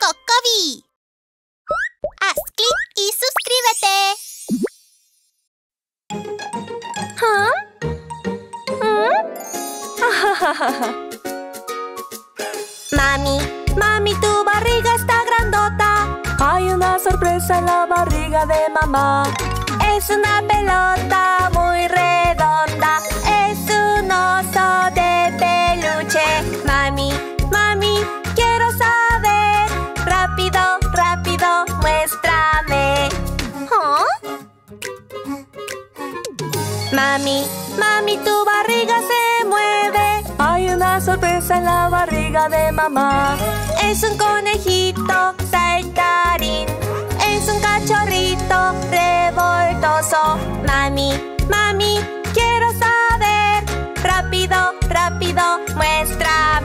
¡Cocobi! Haz clic y suscríbete. ¿Ah? ¿Ah? mami, mami, tu barriga está grandota. Hay una sorpresa en la barriga de mamá. Es una pelota muy re Mami, mami, tu barriga se mueve. Hay una sorpresa en la barriga de mamá. Es un conejito saltarín. Es un cachorrito revoltoso. Mami, mami, quiero saber. Rápido, rápido, muéstrame.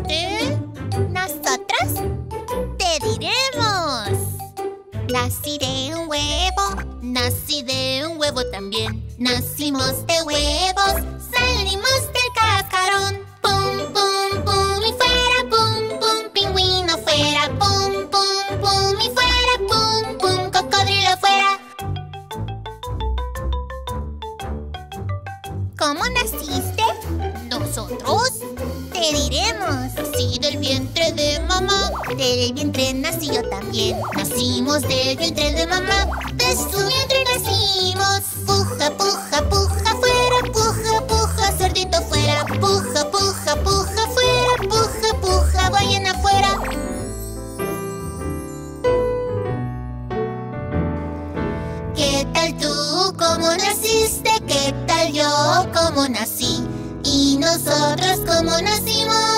Nosotros te diremos. Nací de un huevo, nací de un huevo también. Nacimos de huevos, salimos del cascarón. Pum, pum, pum y fuera, pum, pum, pingüino fuera. Pum, pum, pum y fuera, pum, pum, cocodrilo fuera. ¿Cómo naciste? Nosotros te diremos. Nací del vientre de mamá, del vientre nací yo también. Nacimos del vientre de mamá, de su vientre nacimos. Puja, puja, puja, fuera, puja, puja, cerdito fuera, puja, puja, puja, fuera, puja, puja, vayan afuera. ¿Qué tal tú? ¿Cómo naciste? ¿Qué tal yo? ¿Cómo nací? ¿Y nosotros nacimos? Nacimos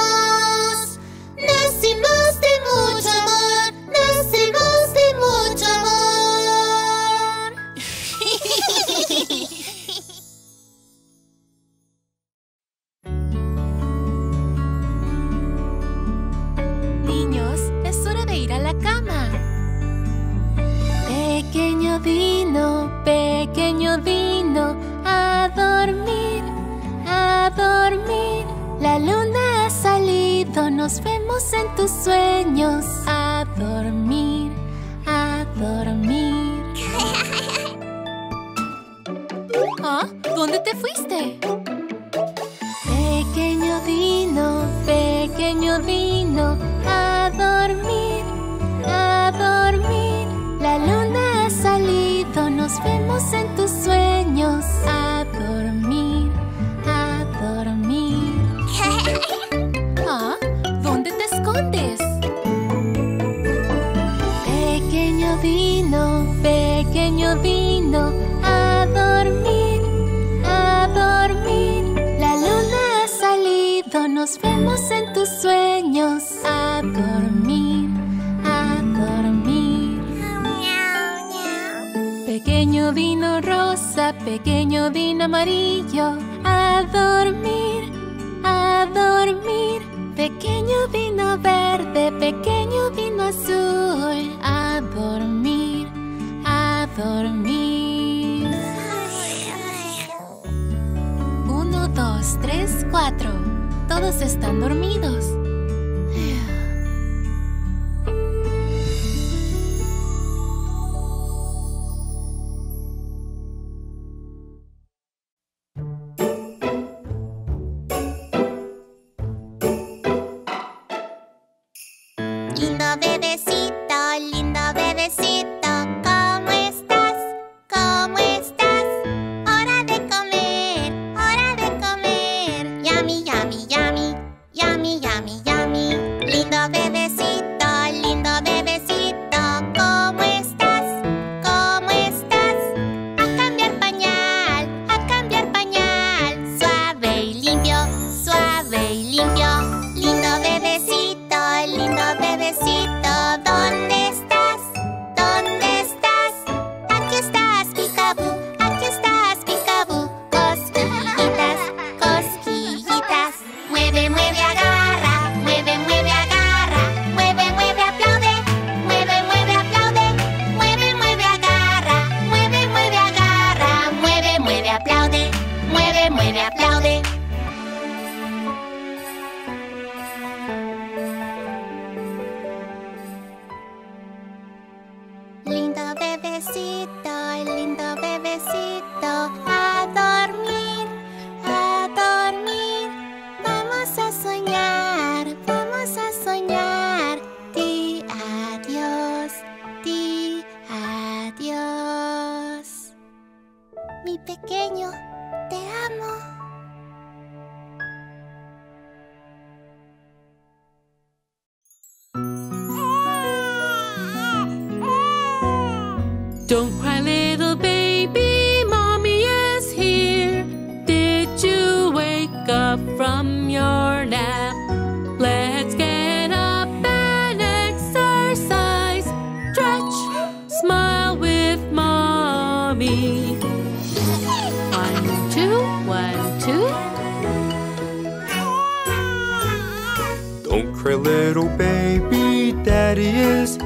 nos vemos en tus sueños. A dormir, a dormir. ¿Ah? ¿Dónde te fuiste? Pequeño dino, pequeño dino, a dormir, a dormir. La luna ha salido, nos vemos en tus sueños. A nos vemos en tus sueños. A dormir, a dormir. Pequeño dino rosa, pequeño dino amarillo, a dormir, a dormir. Pequeño dino verde, pequeño dino azul, a dormir, a dormir. Uno, dos, tres, cuatro. Todos están dormidos.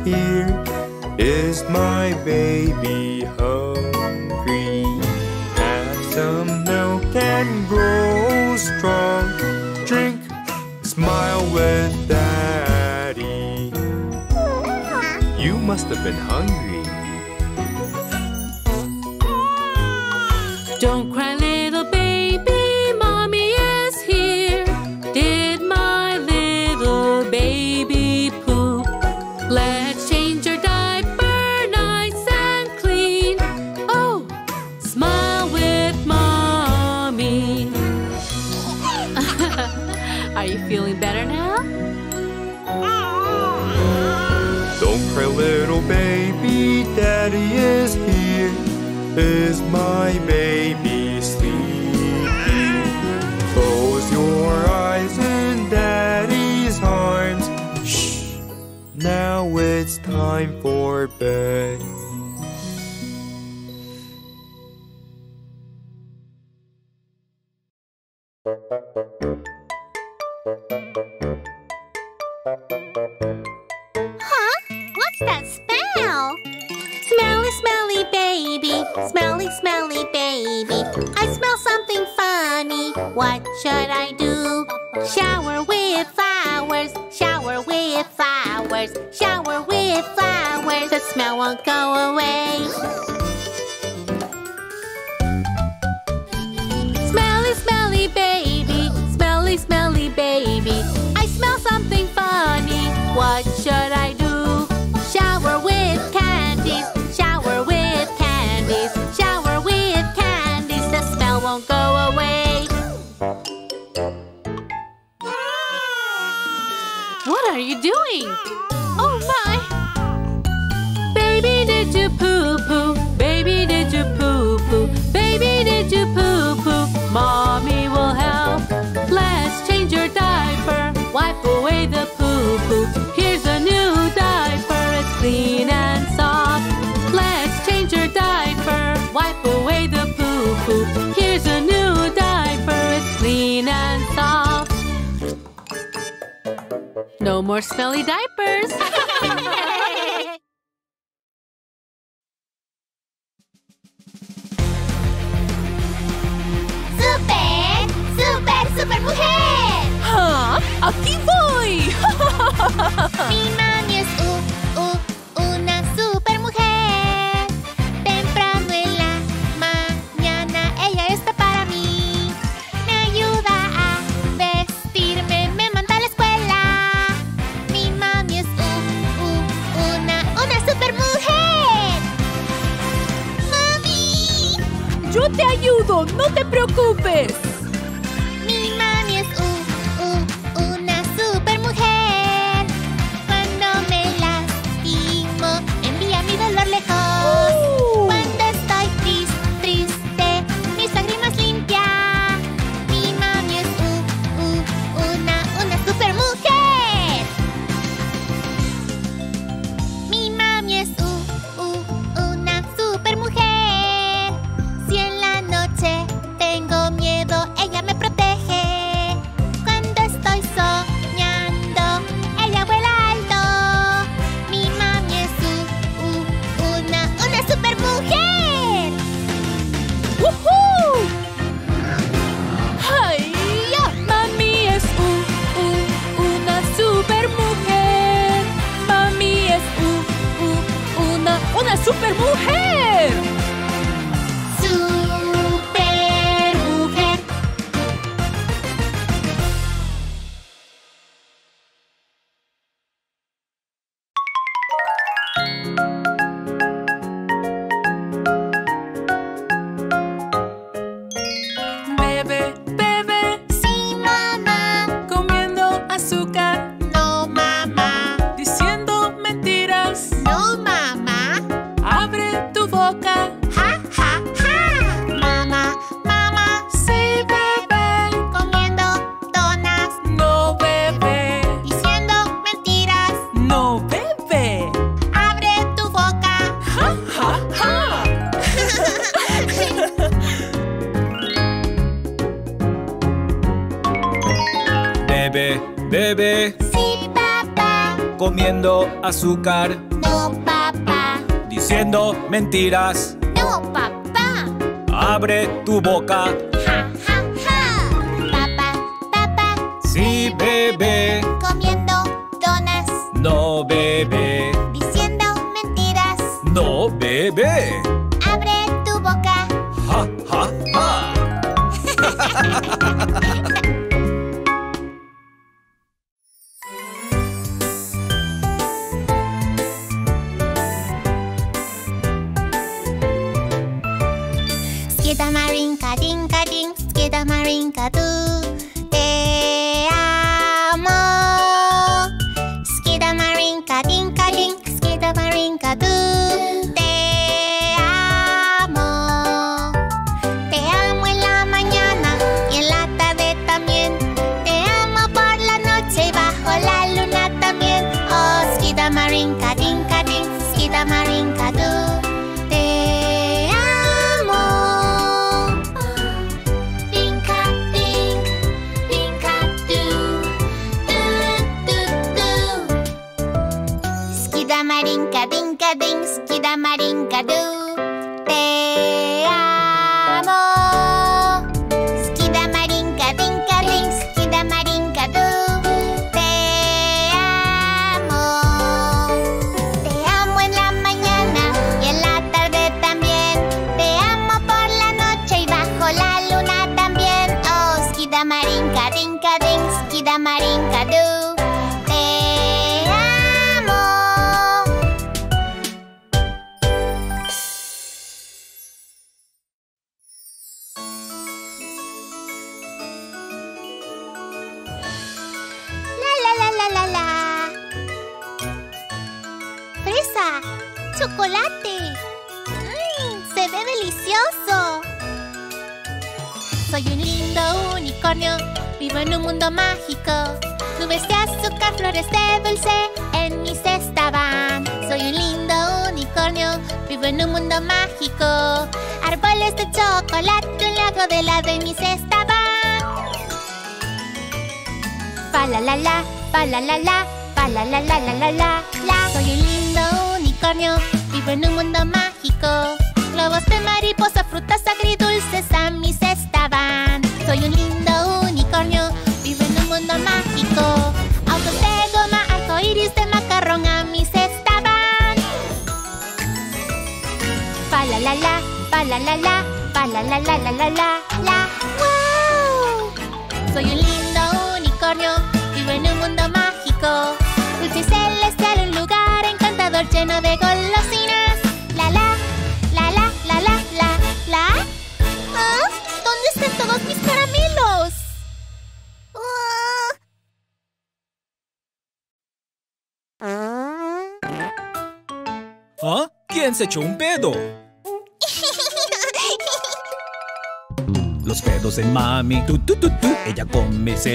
here? Is my baby hungry? Have some milk and grow strong. Drink, smile with daddy. You must have been hungry. No, papá. Diciendo mentiras. No, papá. Abre tu boca.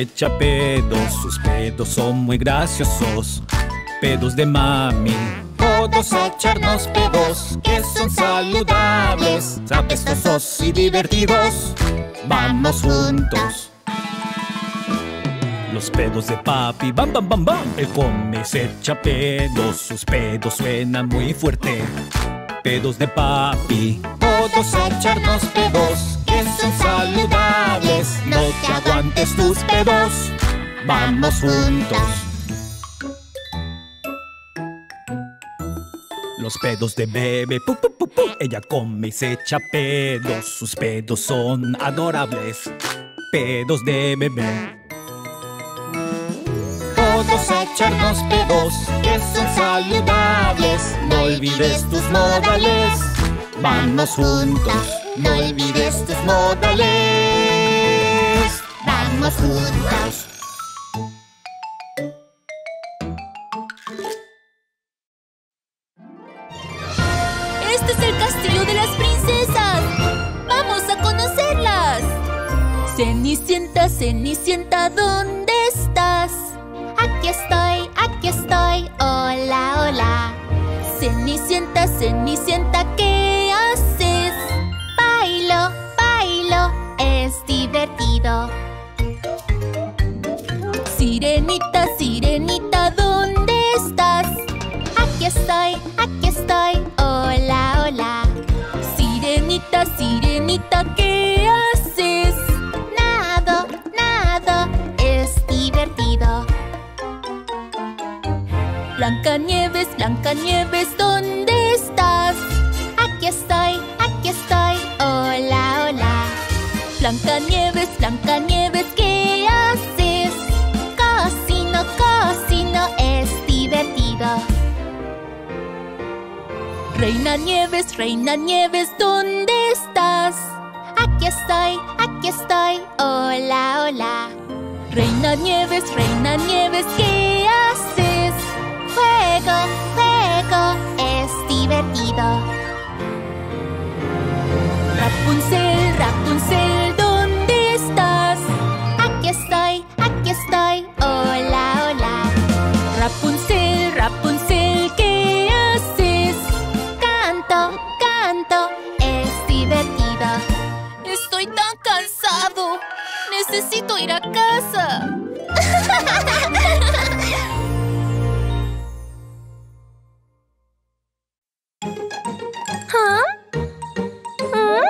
echa pedos, sus pedos son muy graciosos. Pedos de mami. Todos echarnos pedos que son saludables, apestosos y divertidos. Vamos juntos. Los pedos de papi, bam, bam, bam, bam. Él come se echa pedos, sus pedos suenan muy fuerte. Pedos de papi, todos echarnos pedos son saludables. No te aguantes tus pedos. Vamos juntos. Los pedos de bebé, pu, pu, pu, ella come y se echa pedos, sus pedos son adorables, pedos de bebé. Todos a echarnos pedos, que son saludables, no olvides tus modales, vamos juntos. No olvides tus modales. Vamos juntos. Este es el castillo de las princesas. Vamos a conocerlas. Cenicienta, Cenicienta, ¿dónde estoy, aquí estoy, hola, hola. Sirenita, sirenita, ¿qué haces? Nado, nado, es divertido. Blancanieves, Blancanieves, ¿dónde estás? Aquí estoy, aquí estoy, hola, hola. Blancanieves, Blancanieves Reina Nieves, Reina Nieves, ¿dónde estás? Aquí estoy, aquí estoy, hola, hola. Reina Nieves, Reina Nieves, ¿qué haces? Juego, juego, es divertido. Rapunzel, Rapunzel, ¿dónde estás? Aquí estoy, aquí estoy, hola. necesito ir a casa. ¿Ah? ¿Ah?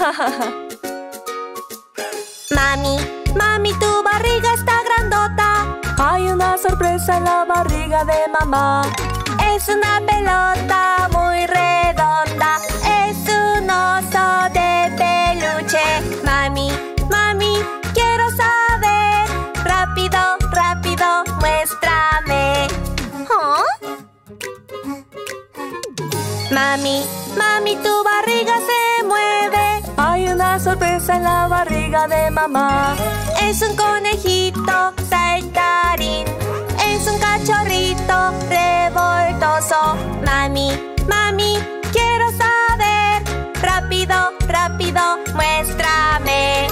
mami, mami, tu barriga está grandota. Hay una sorpresa en la barriga de mamá. Es una pelota muy redonda. Mami, mami, tu barriga se mueve. Hay una sorpresa en la barriga de mamá. Es un conejito saltarín. Es un cachorrito revoltoso. Mami, mami, quiero saber. Rápido, rápido, muéstrame.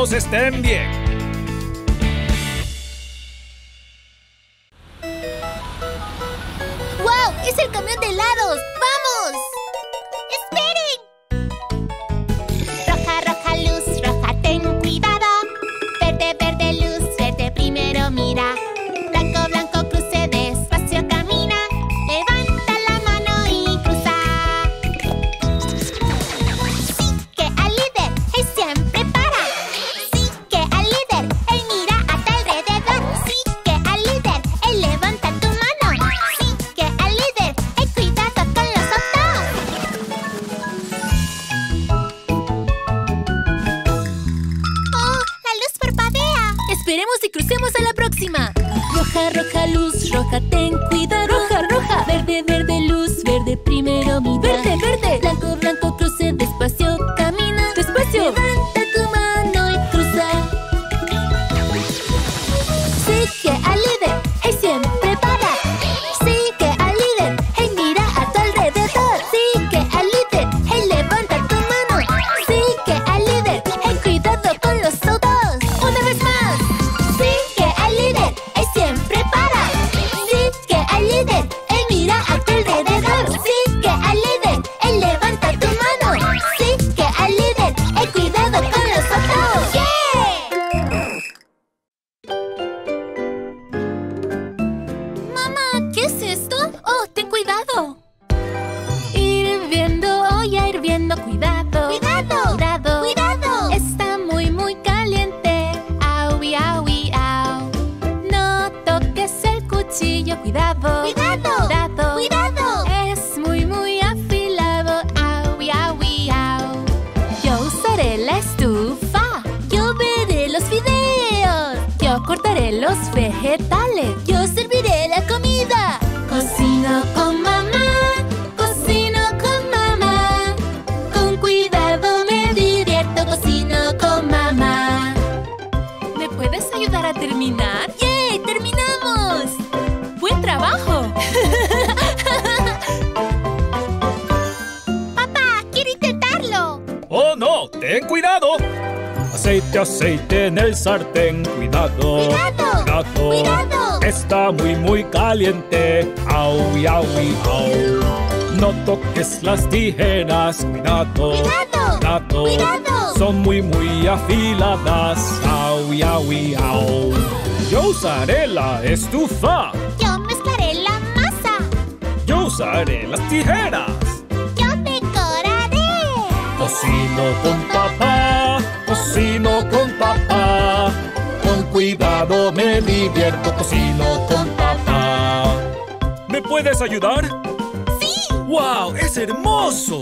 Todos estén bien. las tijeras, cuidado, cuidado, cuidado. son muy muy afiladas, au y au. Yo usaré la estufa, yo mezclaré la masa, yo usaré las tijeras, yo decoraré. Cocino con papá, cocino con papá, con cuidado me divierto, cocino con papá. ¿Me puedes ayudar? ¡Wow! ¡Es hermoso!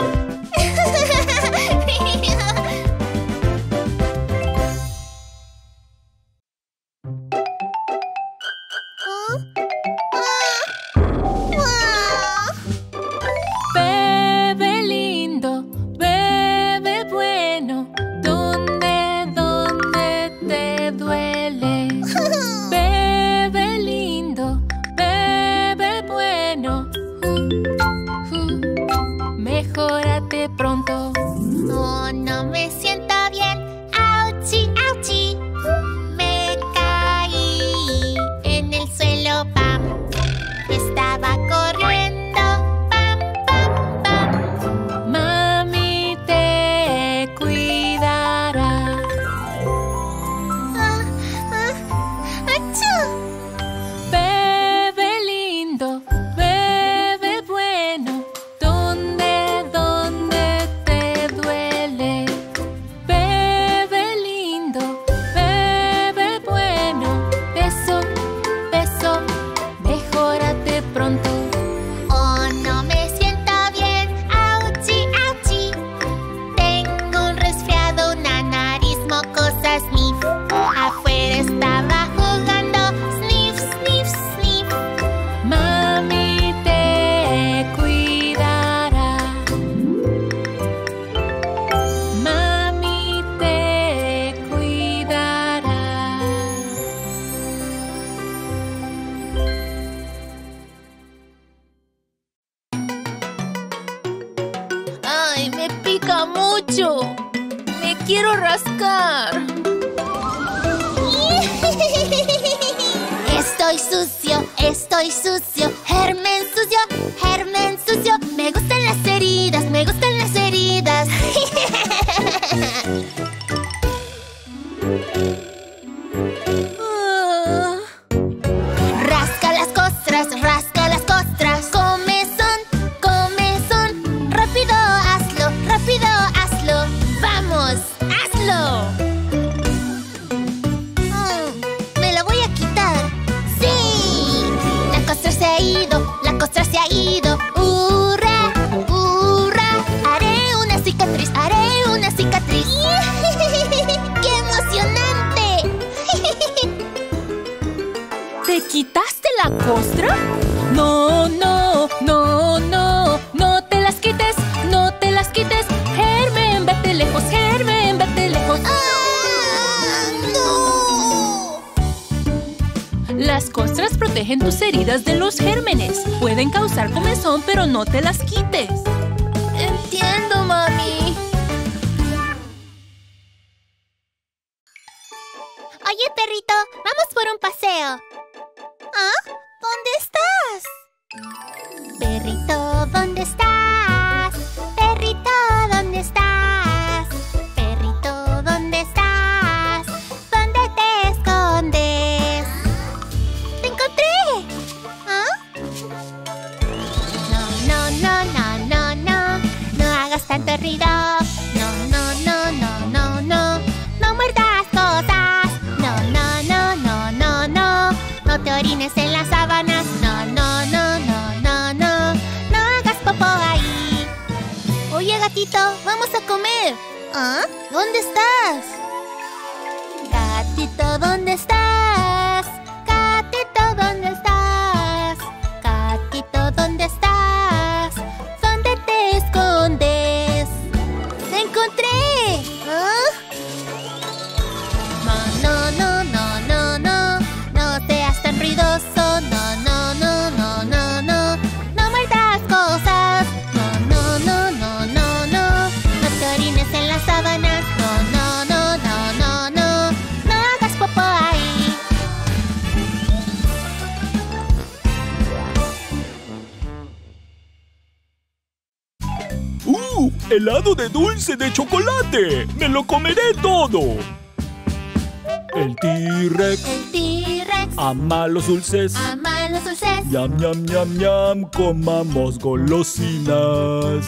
Ama los dulces. ama los dulces. Ñam, ñam, ñam, ñam, comamos golosinas.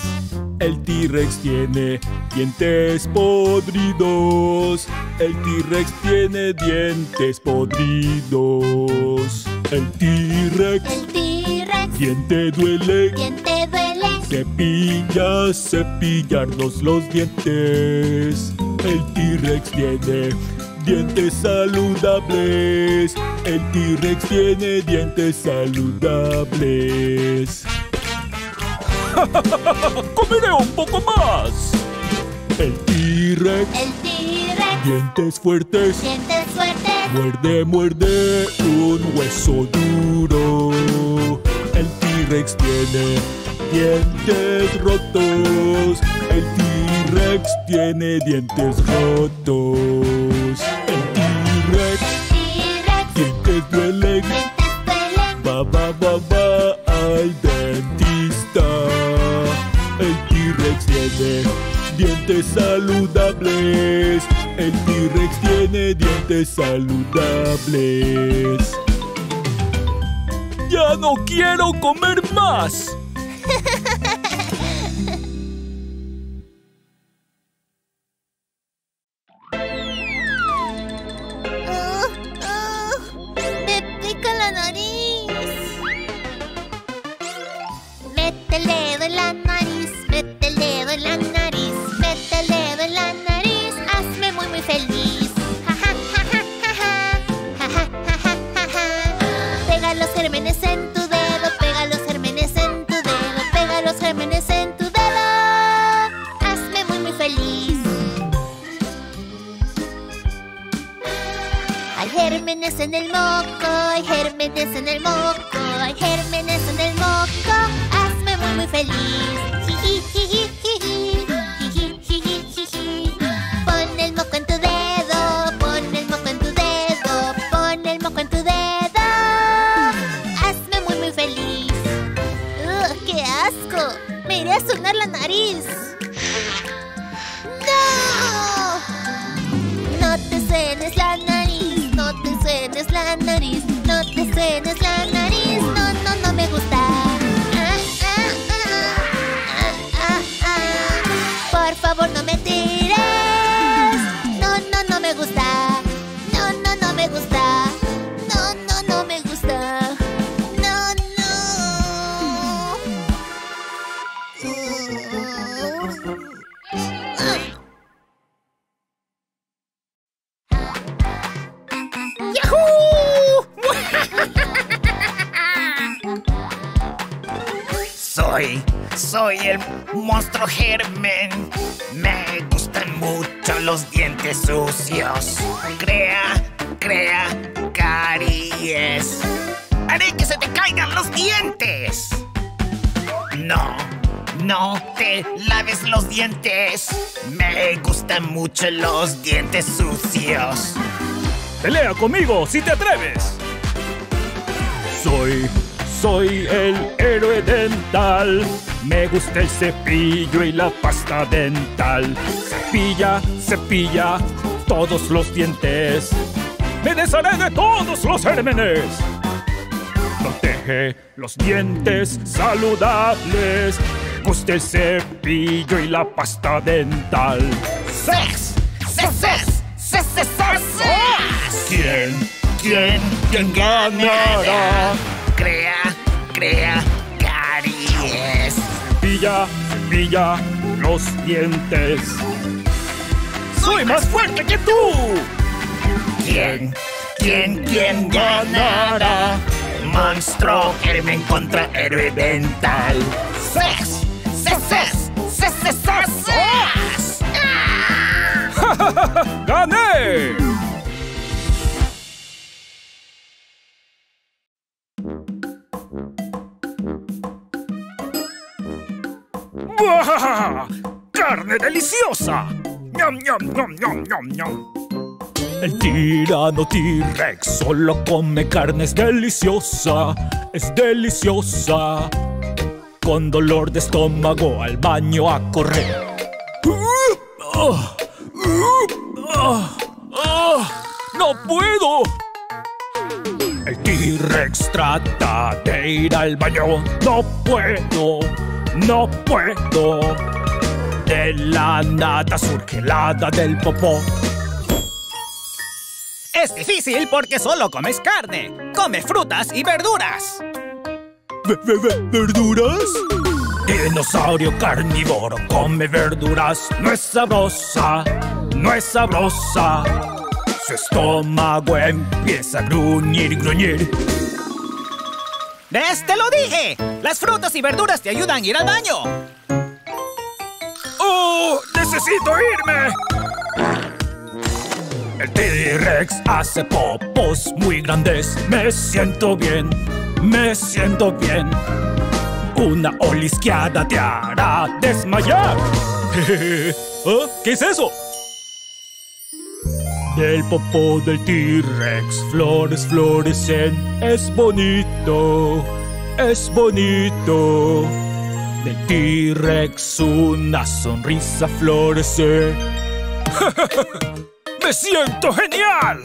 El T-Rex tiene dientes podridos. El T-Rex tiene dientes podridos. El T-Rex, El T-Rex, ¿quién te duele? ¿quién te duele? Cepilla, cepillarnos los dientes. El T-Rex tiene dientes saludables. El T-Rex tiene dientes saludables. ¡Comeré un poco más! El T-Rex, El T-Rex, dientes fuertes. dientes fuertes. Muerde, muerde un hueso duro. El T-Rex tiene dientes rotos. El T-Rex tiene dientes rotos. Saludables. Ya no quiero comer más. Conmigo si te atreves. Soy, soy el héroe dental. Me gusta el cepillo y la pasta dental. Cepilla, cepilla todos los dientes. Me desharé de todos los gérmenes. Protege los dientes saludables. Me gusta el cepillo y la pasta dental. ¡Sex! ¿Quién? ¿Quién? ¿Quién ganará? Crea, crea caries. Cepilla, cepilla los dientes. ¡Soy más fuerte que tú! ¿Quién? ¿Quién? ¿Quién ganará? Monstruo germen contra héroe dental. ¡Sex! ¡Sex! ¡Sex! ¡Sex! ¡Sex! ¡Sex! ¡Gané! deliciosa. ¡Nom, nom, nom, el tirano T-Rex solo come carne, es deliciosa, es deliciosa. Con dolor de estómago al baño a correr. ¡No puedo! El T-Rex trata de ir al baño. ¡No puedo! ¡No puedo! de la nada surge la hada del popó. Es difícil porque solo comes carne. Come frutas y verduras. Verduras Dinosaurio carnívoro come verduras. No es sabrosa, no es sabrosa. Su estómago empieza a gruñir, gruñir. ¡Ves, te lo dije! Las frutas y verduras te ayudan a ir al baño. ¡Necesito irme! El T-Rex hace popos muy grandes. Me siento bien, me siento bien. Una olisqueada te hará desmayar. ¿Eh? ¿Qué es eso? Del popó del T-Rex flores florecen. Es bonito, es bonito del T-Rex una sonrisa florece. ¡Me siento genial!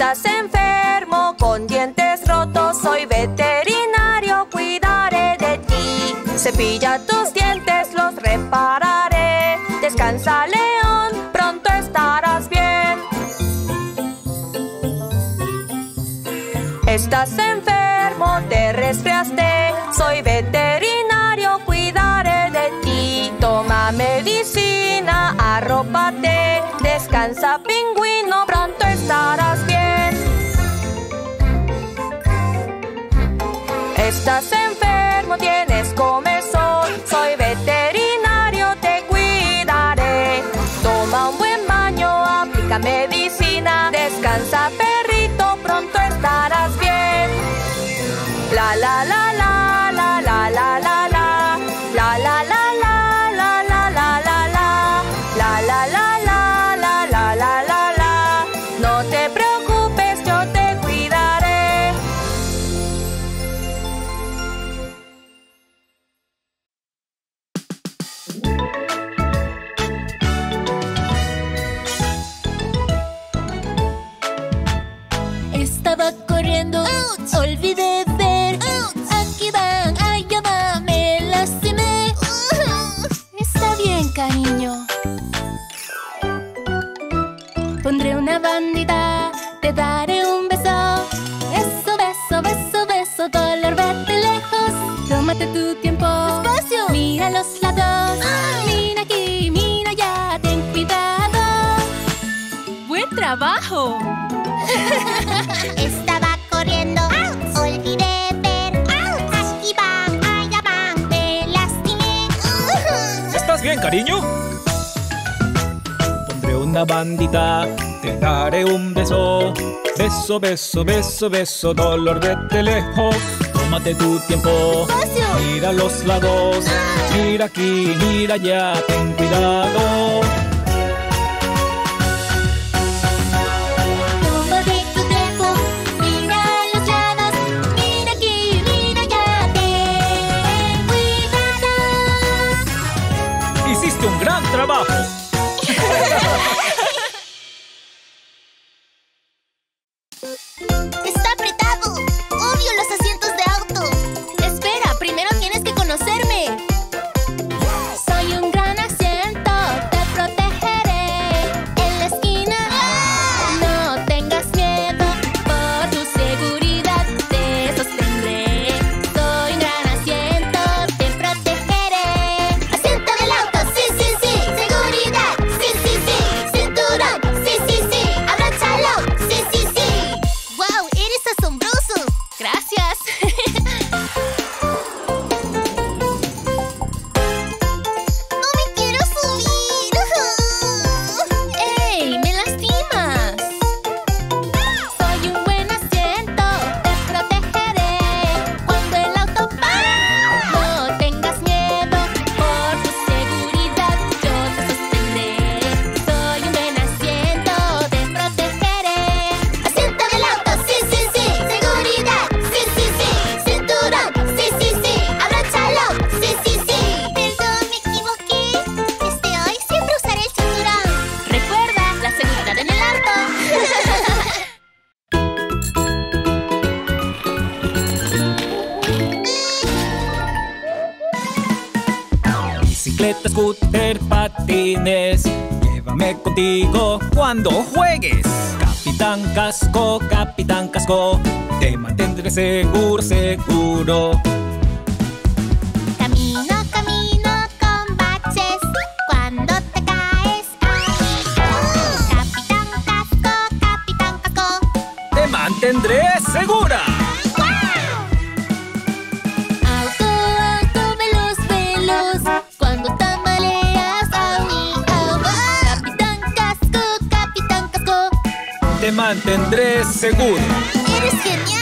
estás enfermo con dientes rotos, soy veterinario, cuidaré de ti. Cepilla tu estás en bandita, te daré un beso. Beso, beso, beso, beso, dolor de lejos. Tómate tu tiempo, mira los lados, mira aquí, mira allá, ten cuidado. Camino, camino con baches, cuando te caes ahí. ¡Oh! Capitán Casco, Capitán Casco. Te mantendré segura. mantendré seguro. ¡Eres genial!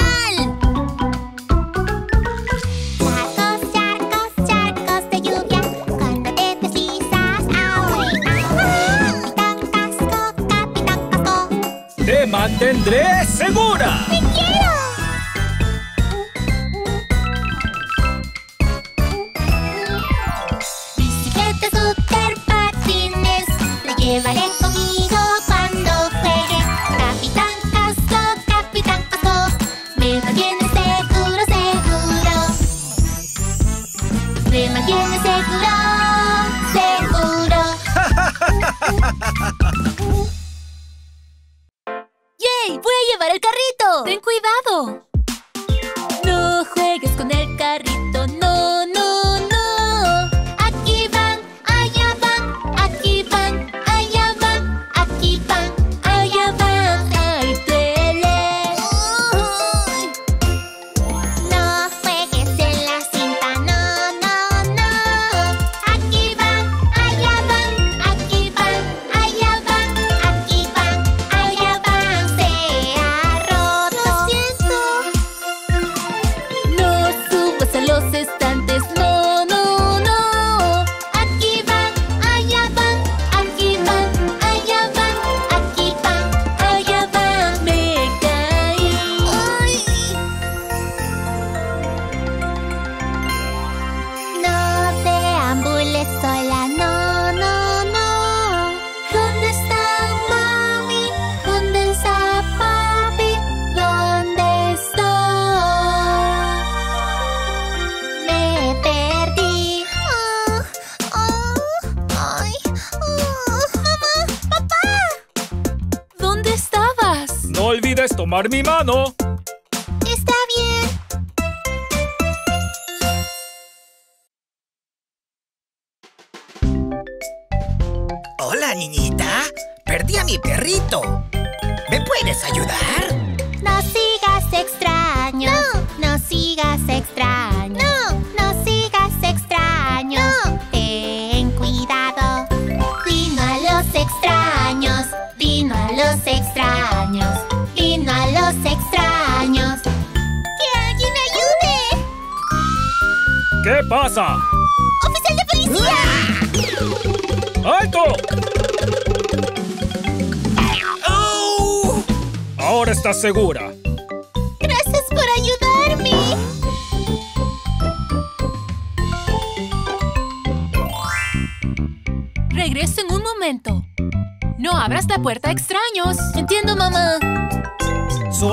tendré segura.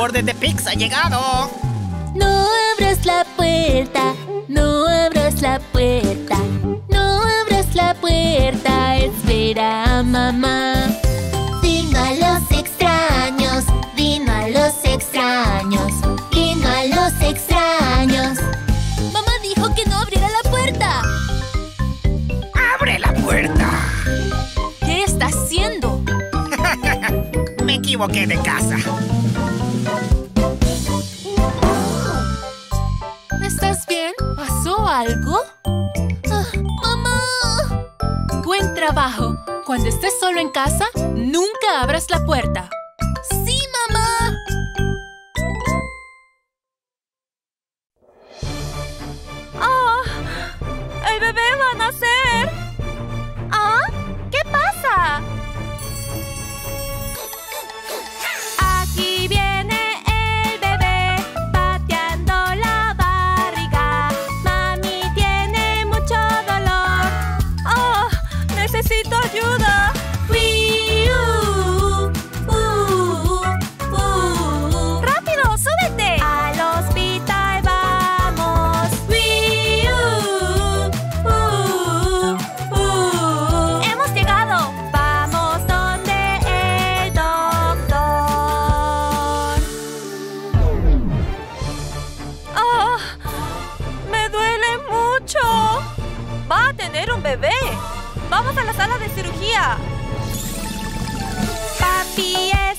orden de pizza ha llegado. No abras la puerta, no abras la puerta, no abras la puerta, espera a mamá. Vino a los extraños, vino a los extraños, vino a los extraños. Mamá dijo que no abriera la puerta. ¡Abre la puerta! ¿Qué está haciendo? Me equivoqué de casa. solo en casa? tener un bebé. ¡Vamos a la sala de cirugía! Papi es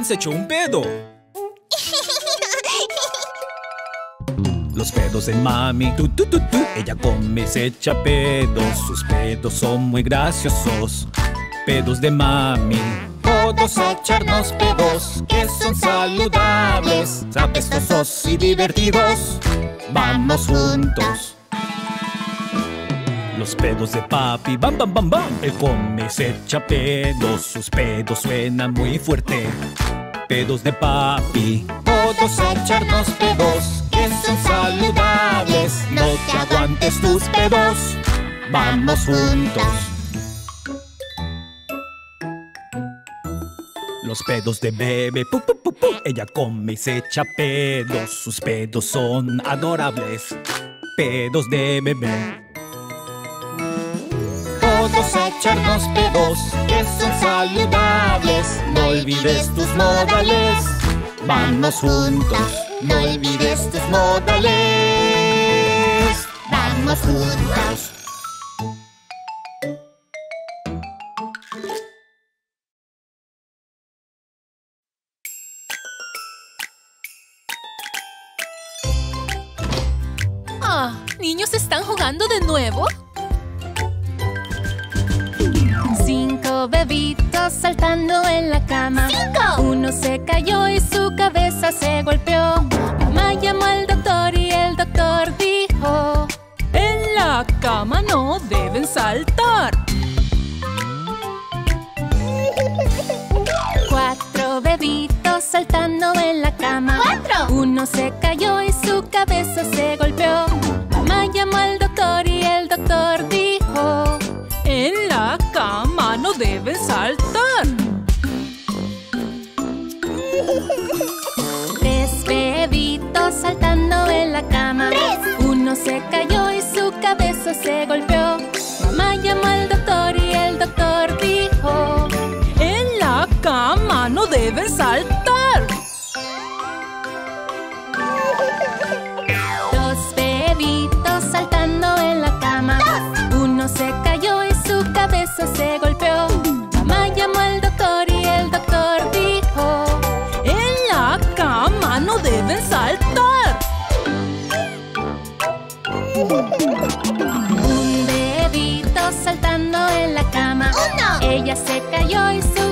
¿Ah? ¿Quién se echó un pedo? Los pedos de mami, tu, tu, tu. Ella come y se echa pedos. Sus pedos son muy graciosos. Pedos de mami. Todos echarnos pedos que son saludables, apestosos y divertidos. Vamos juntos. Los pedos de papi, bam, bam, bam, bam. Él come y se echa pedos. Sus pedos suenan muy fuerte. Pedos de papi. Todos a echarnos pedos que son saludables. No te aguantes tus pedos. Vamos juntos. Los pedos de bebé, ella come y se echa pedos. Sus pedos son adorables. Pedos de bebé. Todos a echarnos pedos que son saludables. No olvides tus modales. Vamos juntos. No olvides tus modales. Vamos juntos. Ah, ¿niños están jugando de nuevo? Cinco bebitos saltando en la cama. ¡Cinco! Uno se cayó y su cabeza se golpeó. Mamá llamó al doctor y el doctor dijo: En la cama no deben saltar. Cuatro bebitos saltando en la cama. ¡Cuatro! Uno se cayó y su cabeza se cayó y su cabeza se golpeó. Un bebito saltando en la cama. Uno. Ella se cayó y su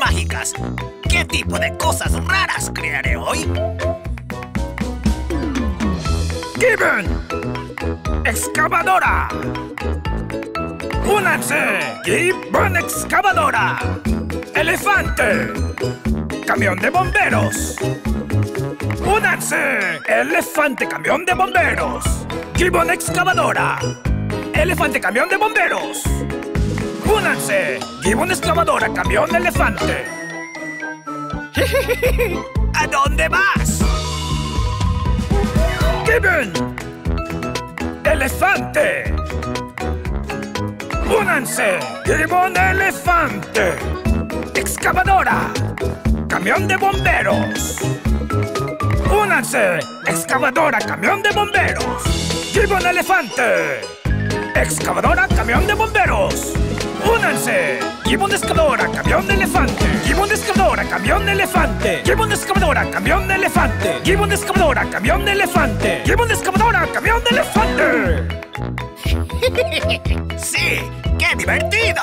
mágicas. ¿Qué tipo de cosas raras crearé hoy? ¡Given! ¡Excavadora! ¡Únanse! ¡Given Excavadora! ¡Elefante! ¡Camión de bomberos! ¡Únanse! ¡Elefante camión de bomberos! ¡Gibbon excavadora! ¡Elefante camión de bomberos! ¡Únanse! ¡Gibbon excavadora camión elefante! ¿A dónde vas? ¡Gibbon! ¡Elefante! ¡Únanse! ¡Gibbon elefante! ¡Excavadora! ¡Camión de bomberos! ¡Únanse! ¡Excavadora, camión de bomberos! ¡Gibbon elefante! ¡Excavadora, camión de bomberos! ¡Únanse! ¡Gibbon excavadora, camión de elefante! ¡Gibbon excavadora, camión de elefante! ¡Gibbon excavadora, camión de elefante! ¡Gibbon excavadora, camión de elefante! ¡Gibbon excavadora, camión de elefante! ¡Sí! ¡Qué divertido!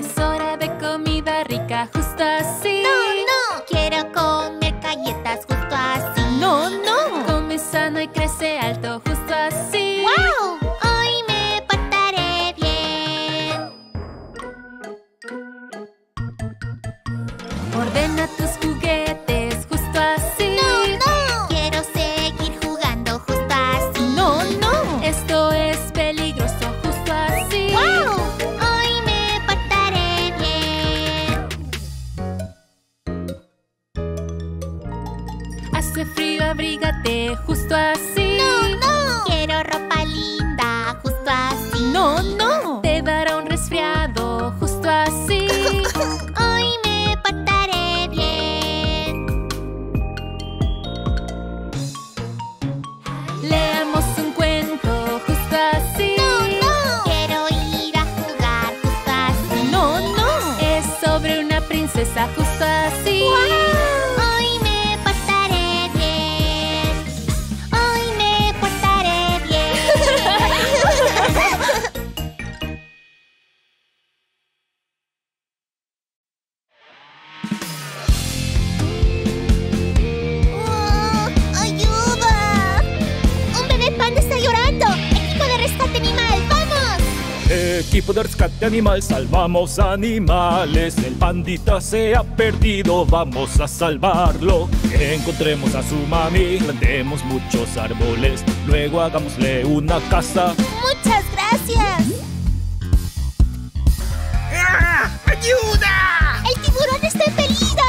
Es hora de comida rica, justo Equipo de rescate animal, salvamos animales. El pandita se ha perdido, vamos a salvarlo. Encontremos a su mami, plantemos muchos árboles. Luego hagámosle una casa. ¡Muchas gracias! ¡Ah! ¡Ayuda! ¡El tiburón está en peligro!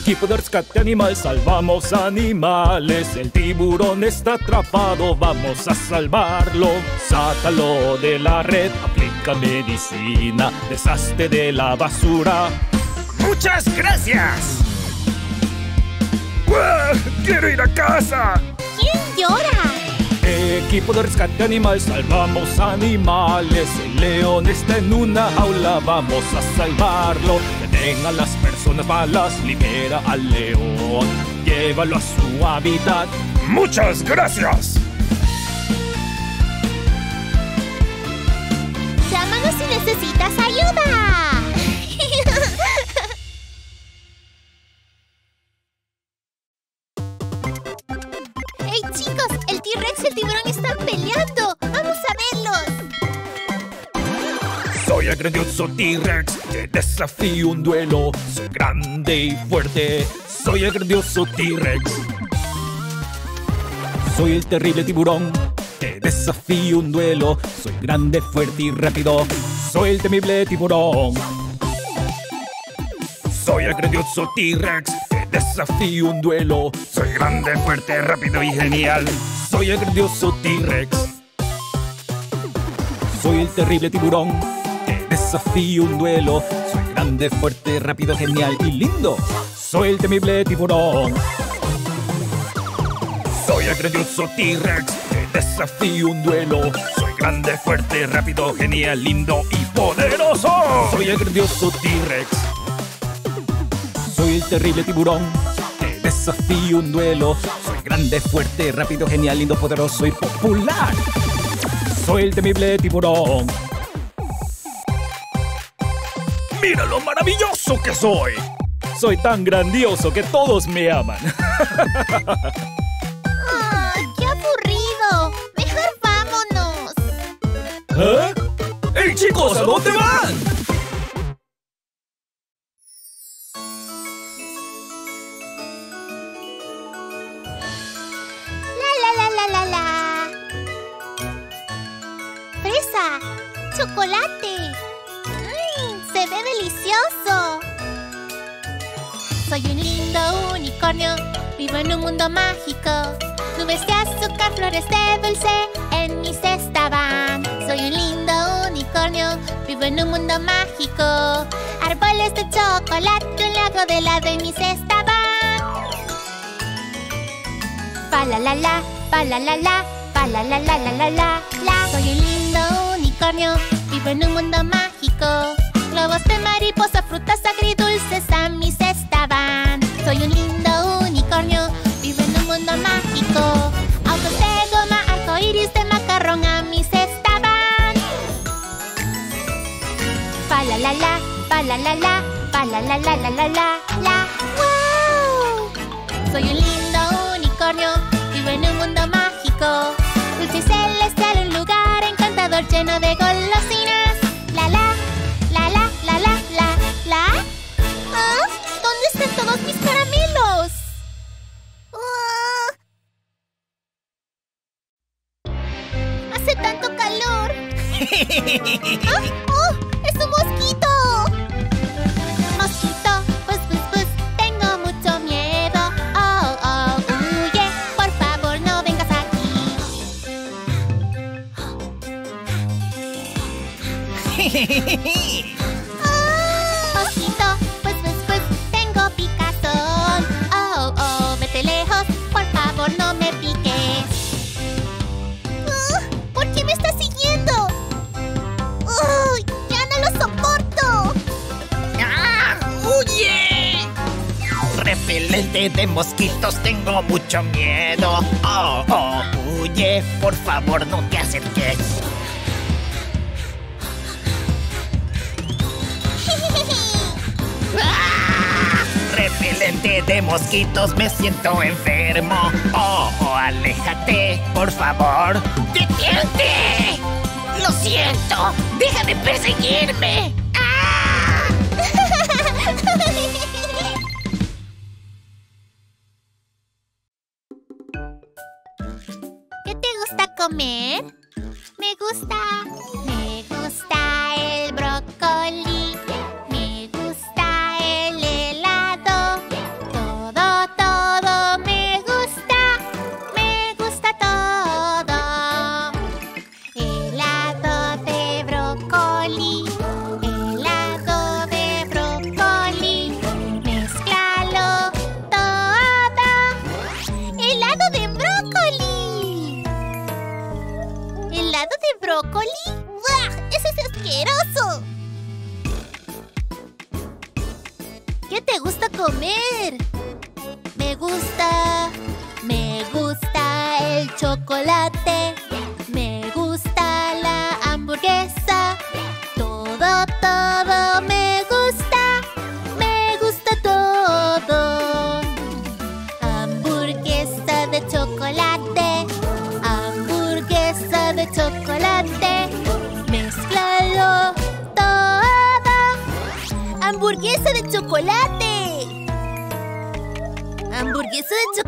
Equipo de rescate animal, salvamos animales. El tiburón está atrapado, vamos a salvarlo. Sácalo de la red, aplica medicina, deshazte de la basura. ¡Muchas gracias! ¡Uah! ¡Quiero ir a casa! ¿Quién llora? Equipo de rescate animal, salvamos animales. El león está en una jaula, vamos a salvarlo. Detengan a las personas balas, libera al león. Llévalo a su hábitat. Muchas gracias. Necesitas ayuda. ¡Hey chicos! El T-Rex y el tiburón están peleando. ¡Vamos a verlos! Soy el grandioso T-Rex, te desafío un duelo. Soy grande y fuerte. Soy el grandioso T-Rex. Soy el terrible tiburón, te desafío un duelo. Soy grande, fuerte y rápido. Soy el temible tiburón. Soy el grandioso T-Rex, te desafío un duelo. Soy grande, fuerte, rápido y genial. Soy el grandioso T-Rex. Soy el terrible tiburón. Te desafío un duelo. Soy grande, fuerte, rápido, genial y lindo. Soy el temible tiburón. Soy el grandioso T-Rex. Desafío un duelo. Soy grande, fuerte, rápido, genial, lindo y poderoso. Soy el grandioso T-Rex. Soy el terrible tiburón. Desafío un duelo. Soy grande, fuerte, rápido, genial, lindo, poderoso y popular. Soy el temible tiburón. Mira lo maravilloso que soy. Soy tan grandioso que todos me aman. la la la. Fresa, chocolate. Mmm, se ve delicioso. Soy un lindo unicornio, vivo en un mundo mágico. Nubes de azúcar, flores de dulce, en mi cesta van. Soy un lindo unicornio, vivo en un mundo mágico. Árboles de chocolate, un lago de helado en mi cesta. Pa la la la, pa la la la, pa la la la la la. Soy un lindo unicornio, vivo en un mundo mágico. Globos de mariposa, frutas agridulces a mi cesta. Soy un lindo unicornio, vivo en un mundo mágico. La la la, pa la la la, pa la la la la la la la. ¡Wow! Soy un lindo unicornio, vivo en un mundo mágico. Dulce y celestial, un lugar encantador lleno de golosinas. La la, la la, la la, la, la. ¿Ah? ¿Dónde están todos mis caramelos? Ah. Hace tanto calor. ¡Ah! Mosquito, pues, pues, pues, tengo picazón. Oh, oh, vete lejos, por favor, no me piques. Ah, ¿Por qué me estás siguiendo? ¡Uy! ¡Ya no lo soporto! ¡Ah! ¡Huye! Repelente de mosquitos, tengo mucho miedo. Oh, oh, huye, por favor, no te acerques. De mosquitos, me siento enfermo. Oh, oh, aléjate, por favor. ¡Detente! ¡Lo siento! ¡Deja de perseguirme! ¡Ah! ¿Qué te gusta comer? Me gusta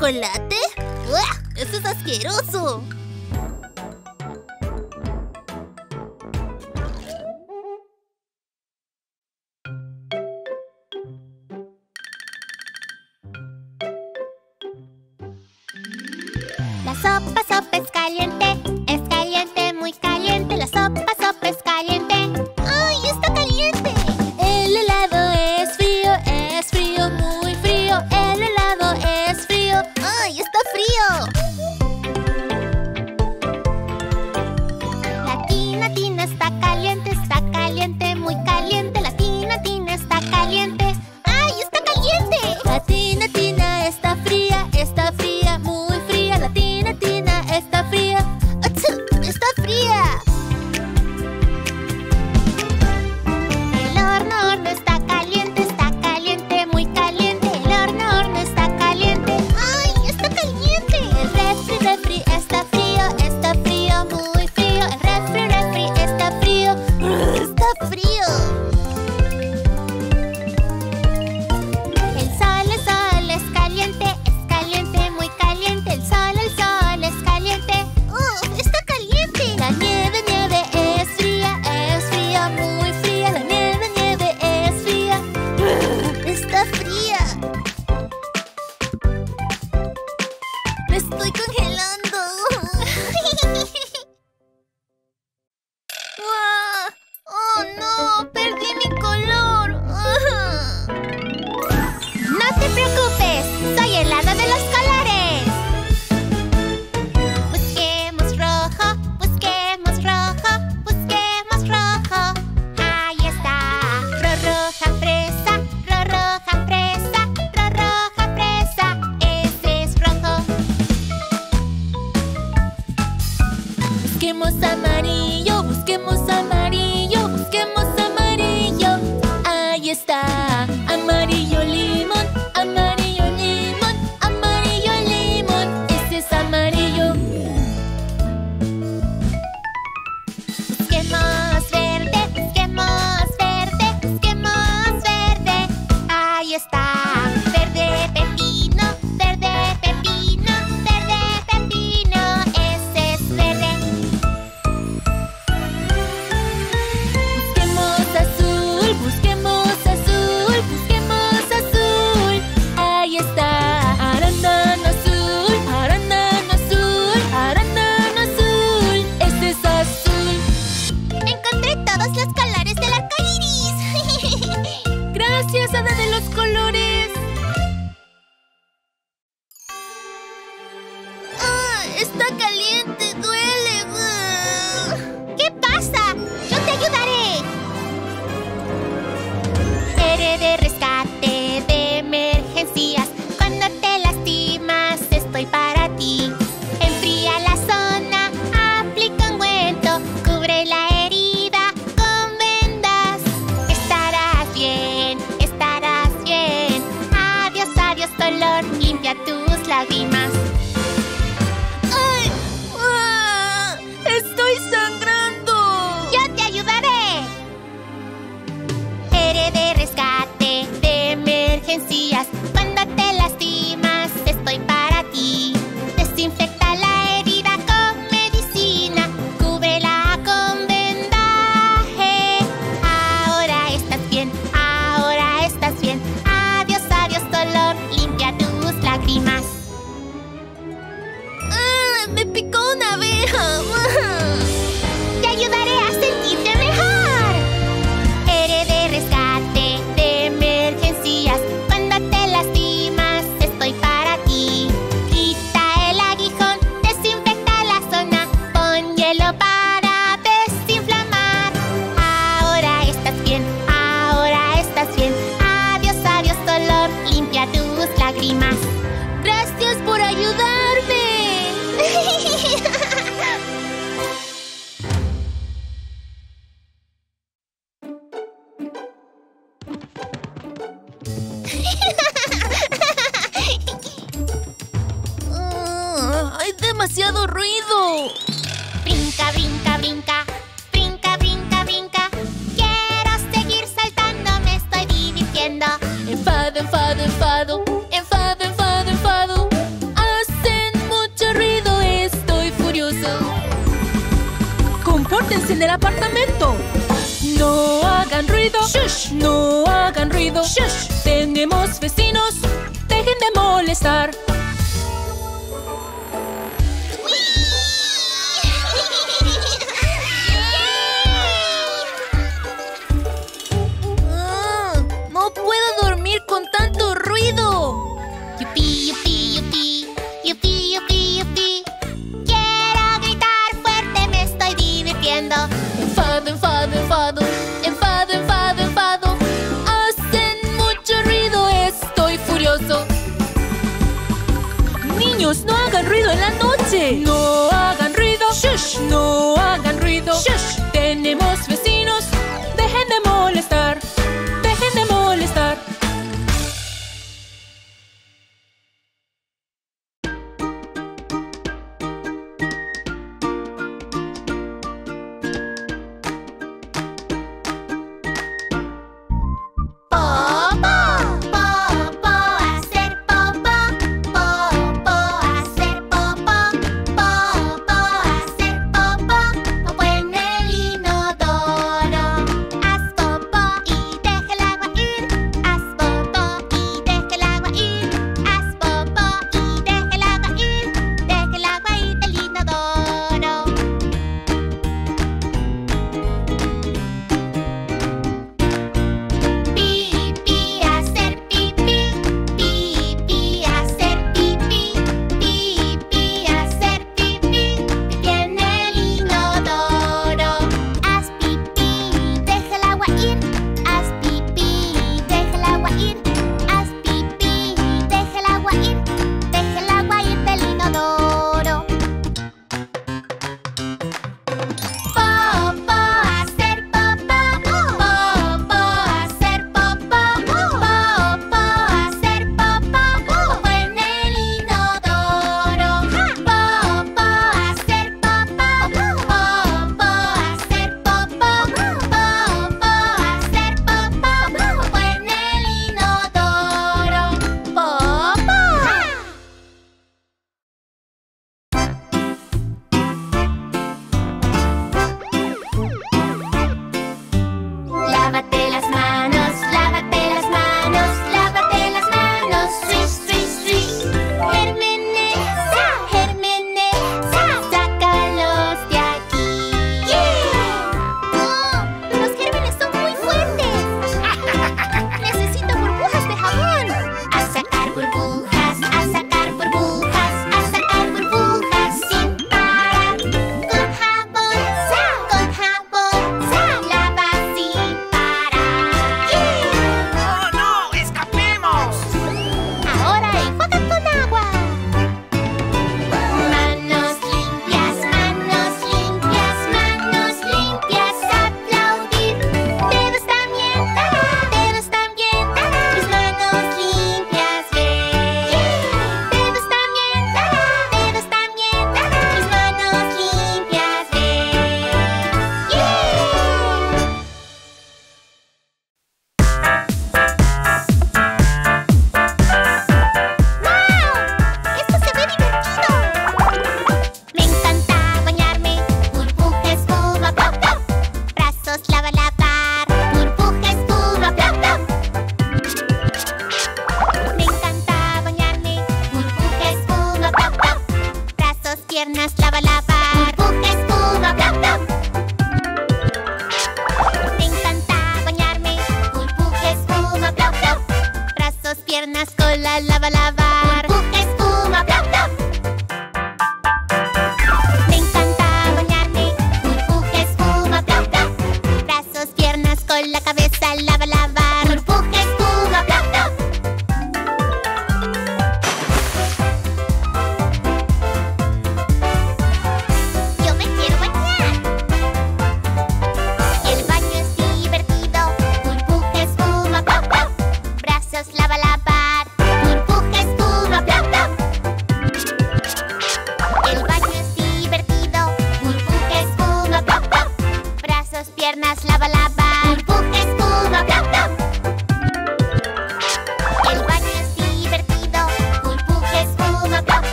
chocolate?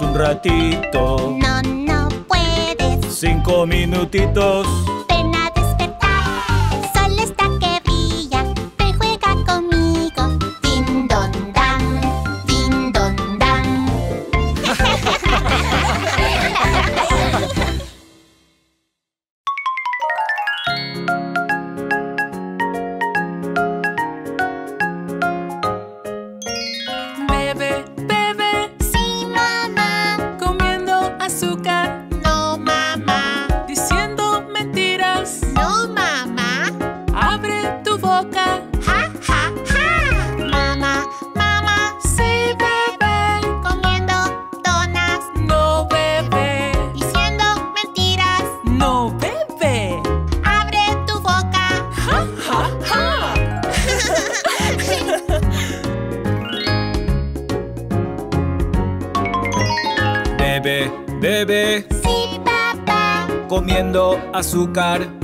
un ratito. No, no puedes. Cinco minutitos.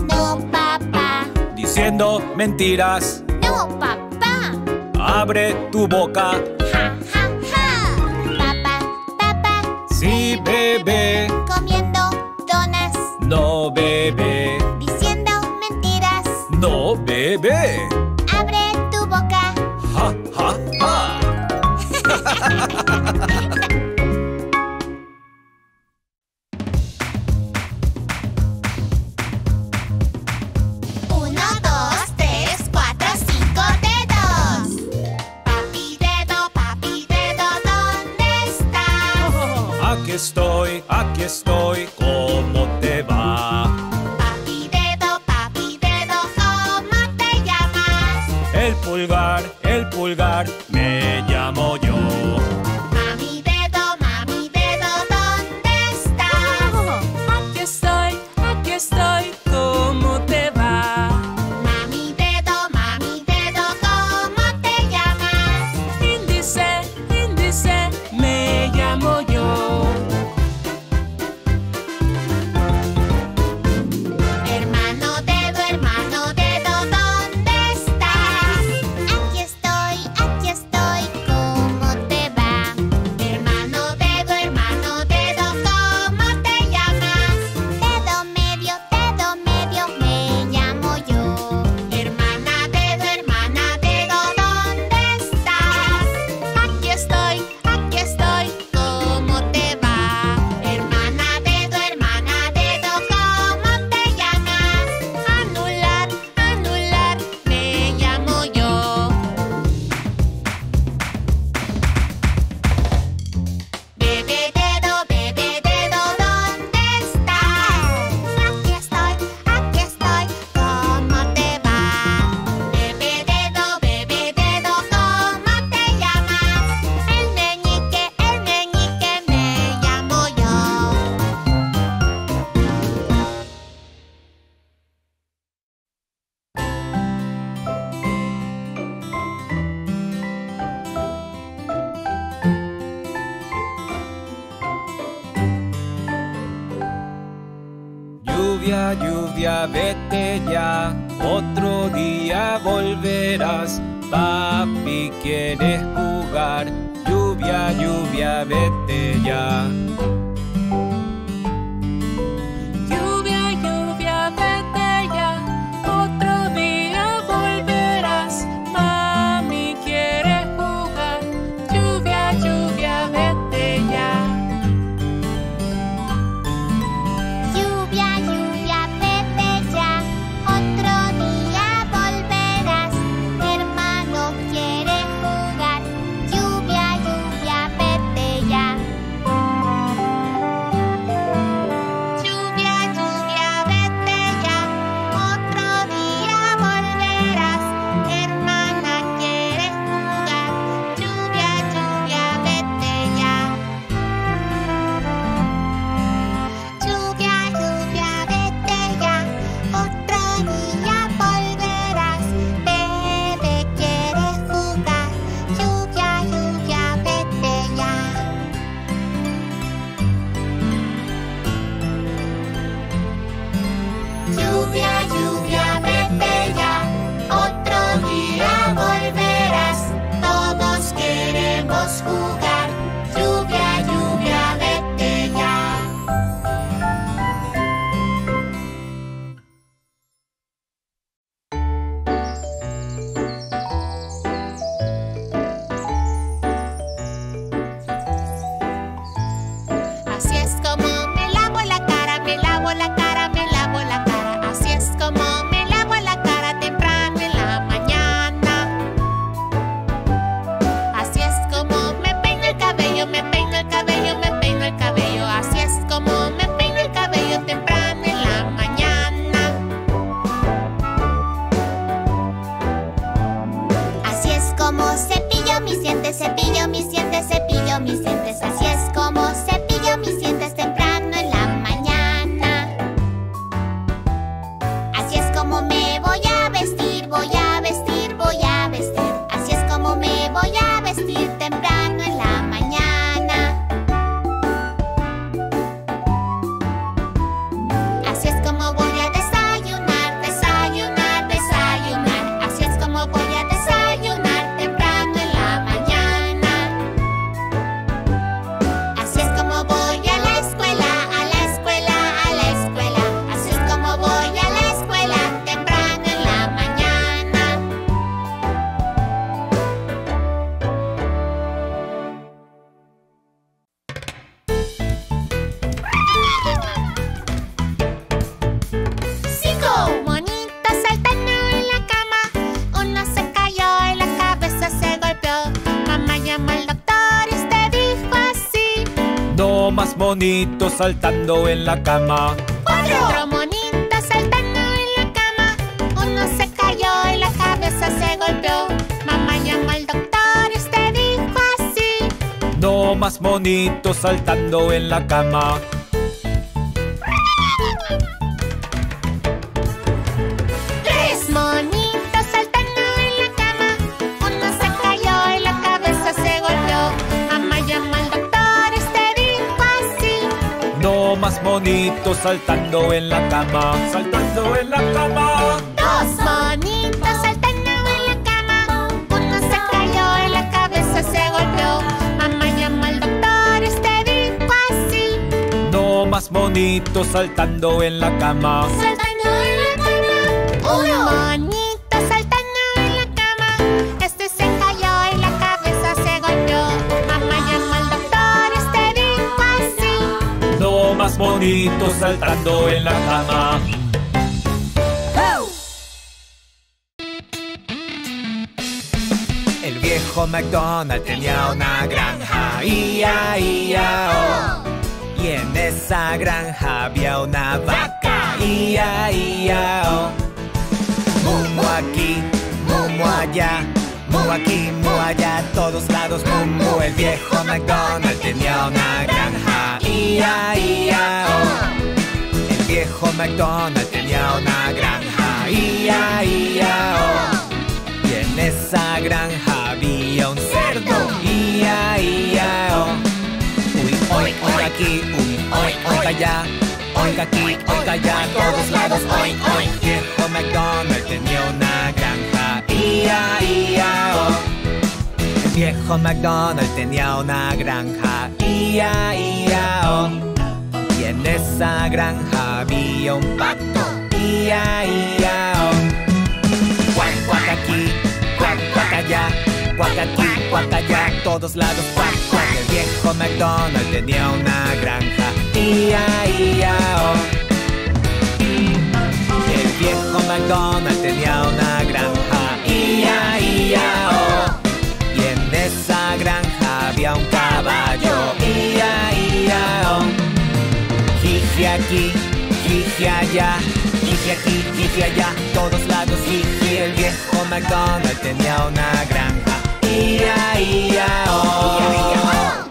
No, papá. Diciendo mentiras. No, papá. Abre tu boca. Monitos saltando en la cama. Cuatro monitos saltando en la cama. Uno se cayó y la cabeza se golpeó. Mamá llamó al doctor y usted dijo así. No más monitos saltando en la cama. Monitos saltando en la cama. Saltando en la cama. Dos monitos saltando en la cama. Uno se cayó y la cabeza se golpeó. Mamá llamó al doctor y usted dijo así. No más monitos saltando en la cama. Saltando saltando en la cama. El viejo McDonald tenía una granja, ia, ia, oh. Y en esa granja había una vaca, ia, ia, oh. Mumu aquí, mumu allá, mu aquí, mu allá, todos lados mumu. El viejo McDonald tenía una granja, ia, ia, oh. El viejo McDonald tenía una granja, ia, ia, oh. Y en esa granja había un cerdo, ia, ia, oh. Uy, hoy, hoy aquí, uy, hoy, hoy allá. Oiga aquí, oiga allá, a todos lados, hoy, hoy. Viejo McDonald tenía una granja, ia, ia, oh. Viejo McDonald tenía una granja, ia, ia, oh. Y en esa granja había un pato, ia, ia, oh. Cuac, cuac aquí, cuac, cuac allá, cuac aquí, cuac allá, todos lados, cuac, cuac. El viejo McDonald tenía una granja, ia, ia, oh. El viejo McDonald tenía una granja, ia, ia, oh granja había un caballo. Ia, ia, on. Jiji aquí, jiji allá. Jiji aquí, jiji allá. Todos lados jiji. El viejo McDonald tenía una granja. Ia, ia, on.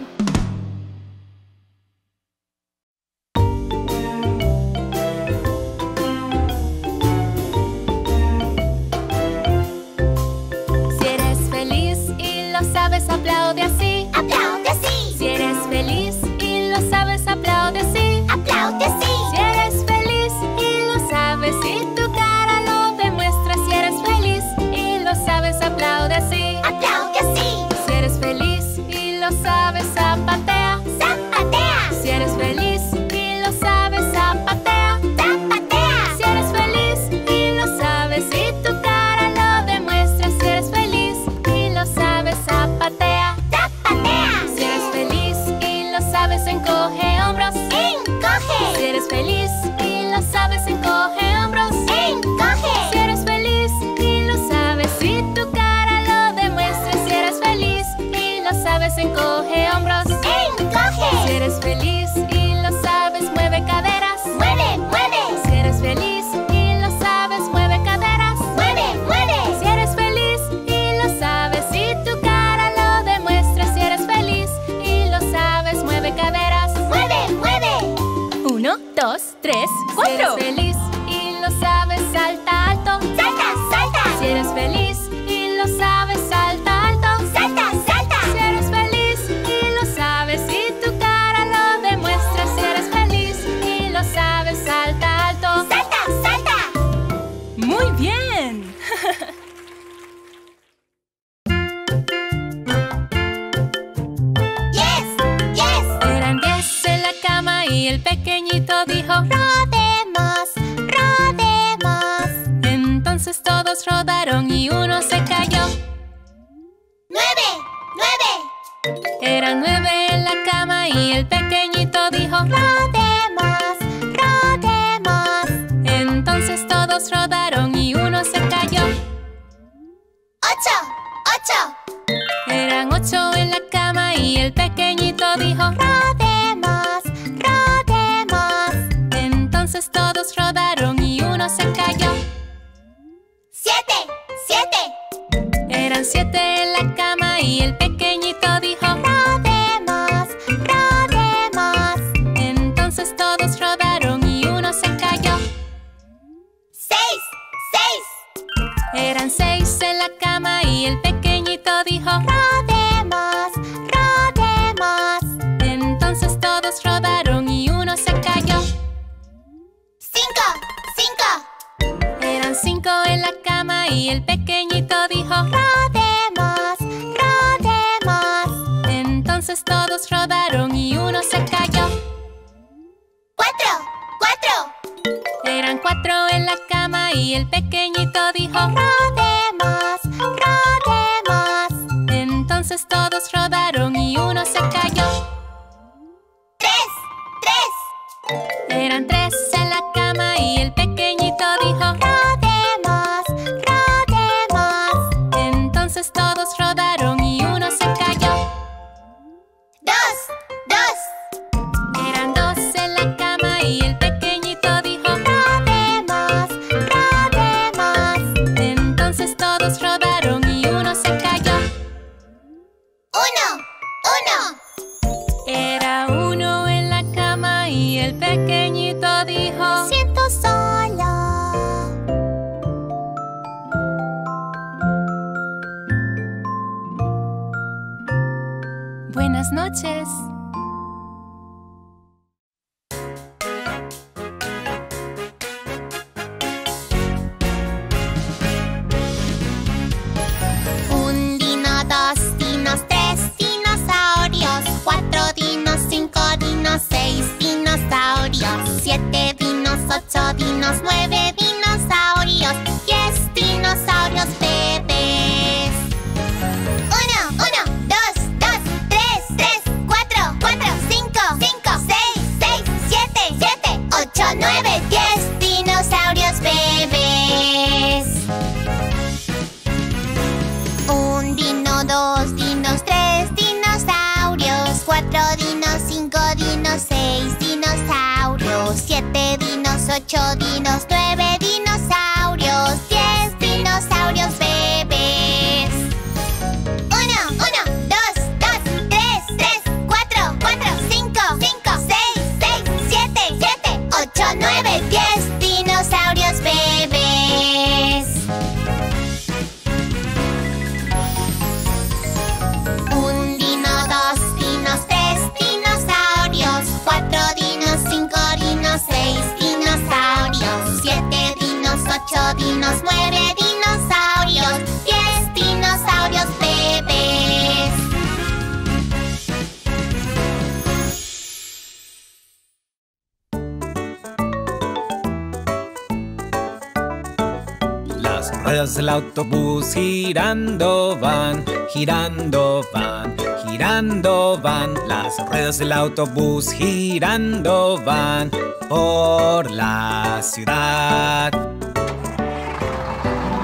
autobús girando van, girando van, girando van. Las ruedas del autobús girando van por la ciudad.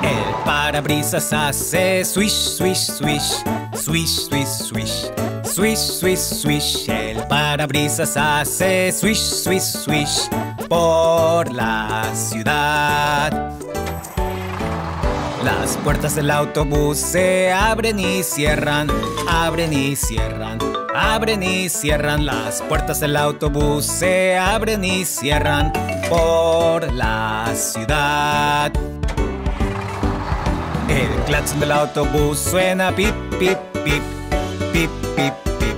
El parabrisas hace swish, swish, swish, swish, swish, swish. Swish, swish, swish, el parabrisas hace swish, swish, swish por la ciudad. Las puertas del autobús se abren y cierran, abren y cierran, abren y cierran. Las puertas del autobús se abren y cierran por la ciudad. El claxon del autobús suena pip, pip, pip, pip, pip, pip,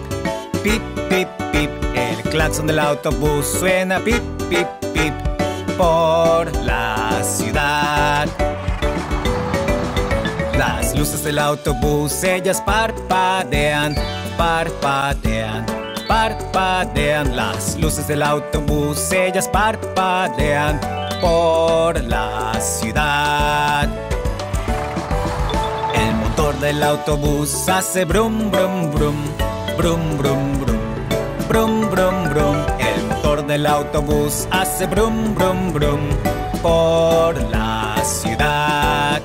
pip, pip, pip. El claxon del autobús suena pip, pip, pip por la ciudad. Las luces del autobús, ellas parpadean, parpadean, parpadean. Las luces del autobús, ellas parpadean por la ciudad. El motor del autobús hace brum, brum, brum, brum, brum, brum, brum, brum, brum. El motor del autobús hace brum, brum, brum por la ciudad.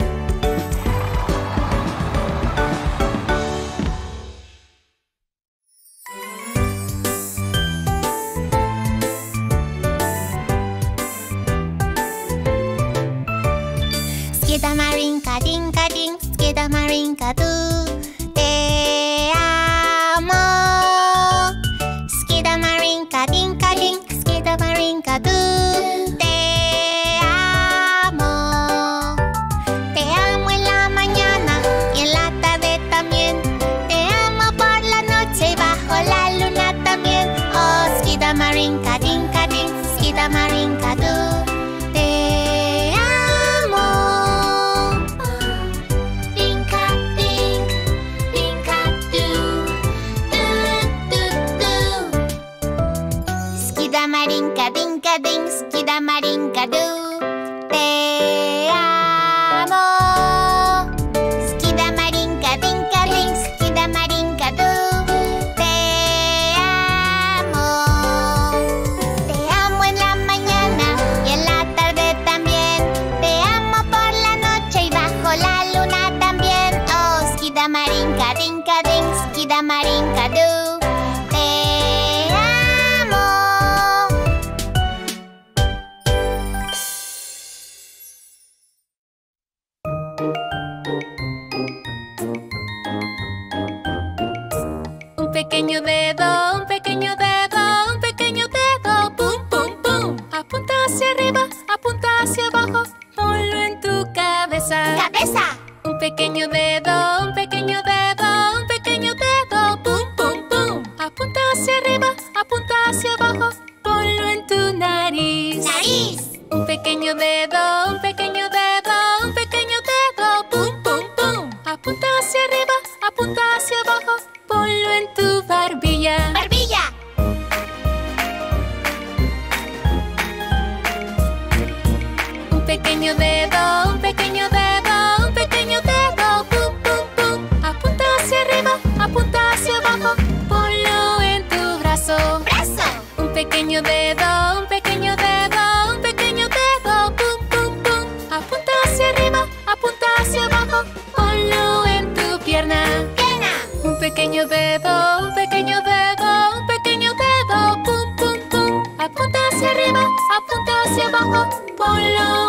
pequeño dedo, un pequeño dedo, un pequeño dedo, pum, pum, pum. Apunta hacia arriba, apunta hacia abajo, ponlo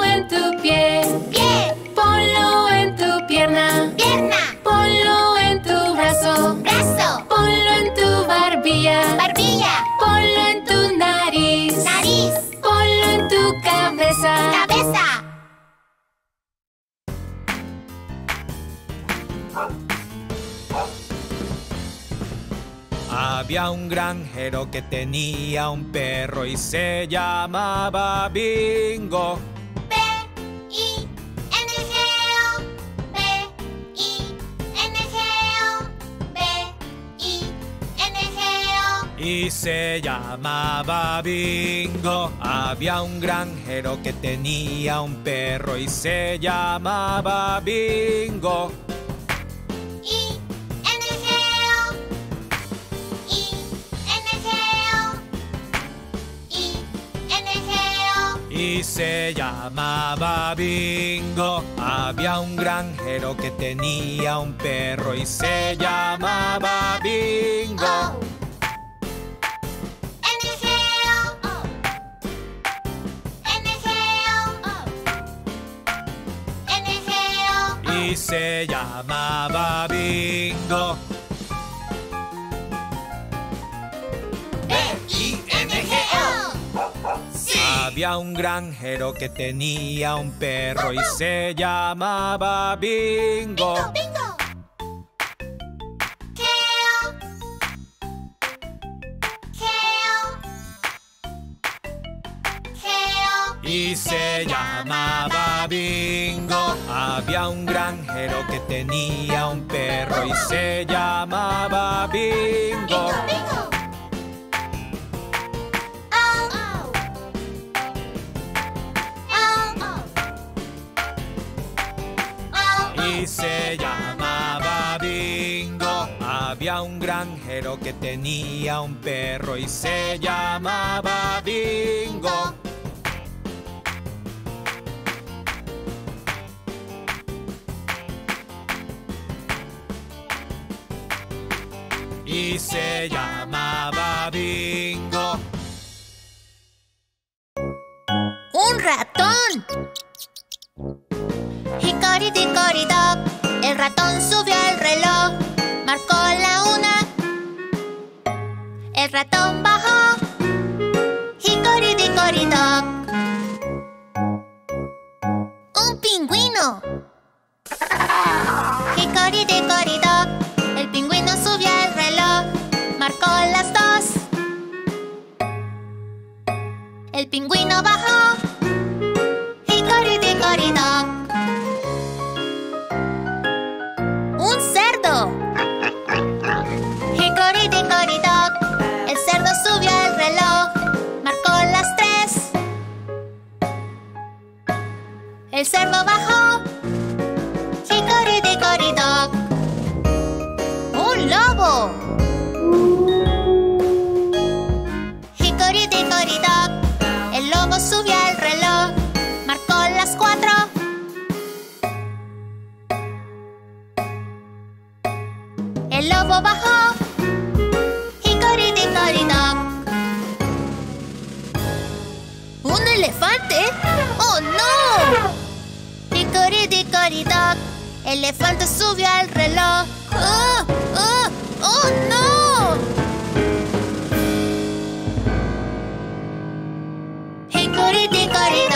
Había un granjero que tenía un perro y se llamaba Bingo. B-I-N-G-O. B-I-N-G-O. B-I-N-G-O. Y se llamaba Bingo. Había un granjero que tenía un perro y se llamaba Bingo. Y se llamaba Bingo. Había un granjero que tenía un perro y se llamaba Bingo. N-G-O. N-G-O. N-G-O. Y se llamaba. B-I-N-G-O. Había un granjero que tenía un perro y se llamaba Bingo. Bingo, bingo. Y se llamaba Bingo. Había un granjero que tenía un perro y se llamaba Bingo. Bingo, bingo. Se llamaba Bingo. Había un granjero que tenía un perro y se llamaba Bingo. Y se llamaba Bingo. ¡Un ratón! El ratón subió al reloj, marcó la una. El ratón bajó. Dock. ¡Un pingüino! Dock, el pingüino subió al reloj, marcó las dos. El pingüino bajó. El cerdo bajó. Dickory dock. Elefante subió al reloj. ¡Oh, oh, oh, no! Hickory dickory.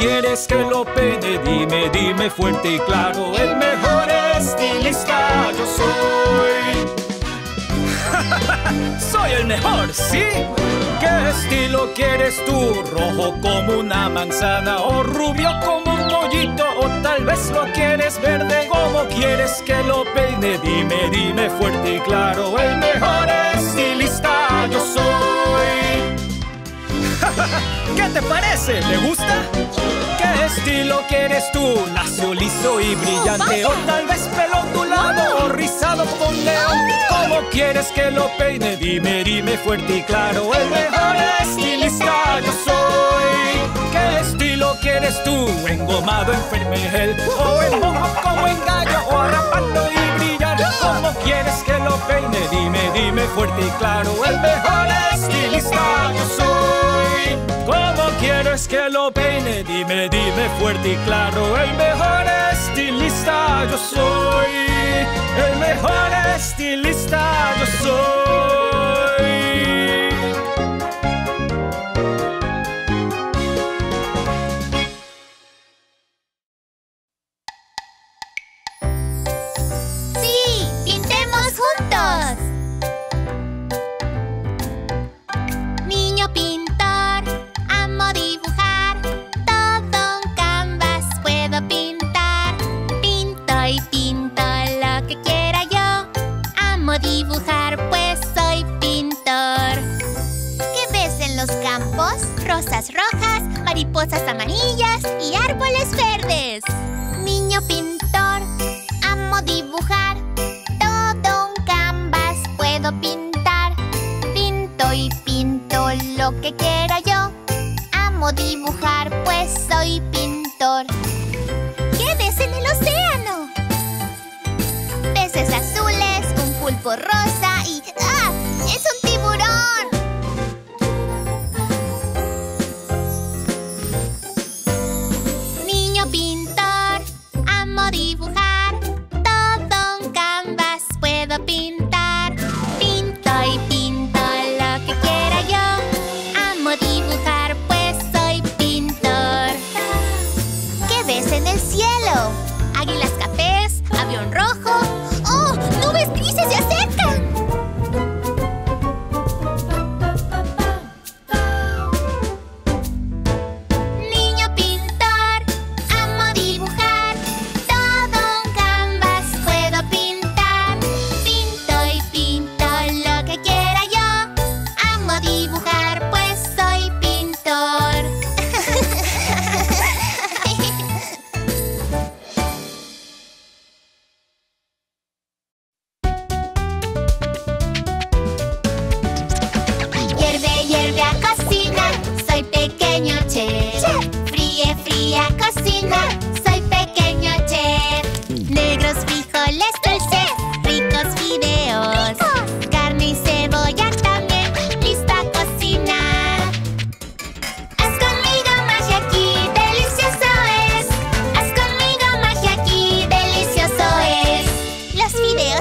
quieres que lo peine, dime, dime fuerte y claro, el mejor estilista yo soy. soy el mejor, ¿sí? ¿Qué estilo quieres tú? ¿Rojo como una manzana o rubio como un pollito? ¿O tal vez lo quieres verde? ¿Cómo quieres que lo peine? Dime, dime fuerte y claro, el mejor estilista yo soy. ¿Qué te parece? ¿Te gusta? ¿Qué estilo quieres tú? ¿Lacio, liso y brillante? ¿O tal vez pelo ondulado o rizado con león? ¿Cómo quieres que lo peine? Dime, dime fuerte y claro El mejor estilista yo soy ¿Qué estilo quieres tú? ¿Engomado en fermegel? ¿O en mohawk o en gallo? ¿O arrapando y brillar? ¿Cómo quieres que lo peine? Dime, dime fuerte y claro El mejor estilista yo soy ¿Cómo quieres que lo peine? Dime, dime fuerte y claro El mejor estilista yo soy El mejor estilista yo soy mariposas amarillas y árboles verdes. Niño pintor, amo dibujar. Todo un canvas puedo pintar. Pinto y pinto lo que quiera yo. Amo dibujar, pues soy pintor. ¿Qué ves en el océano? Peces azules, un pulpo rosa y...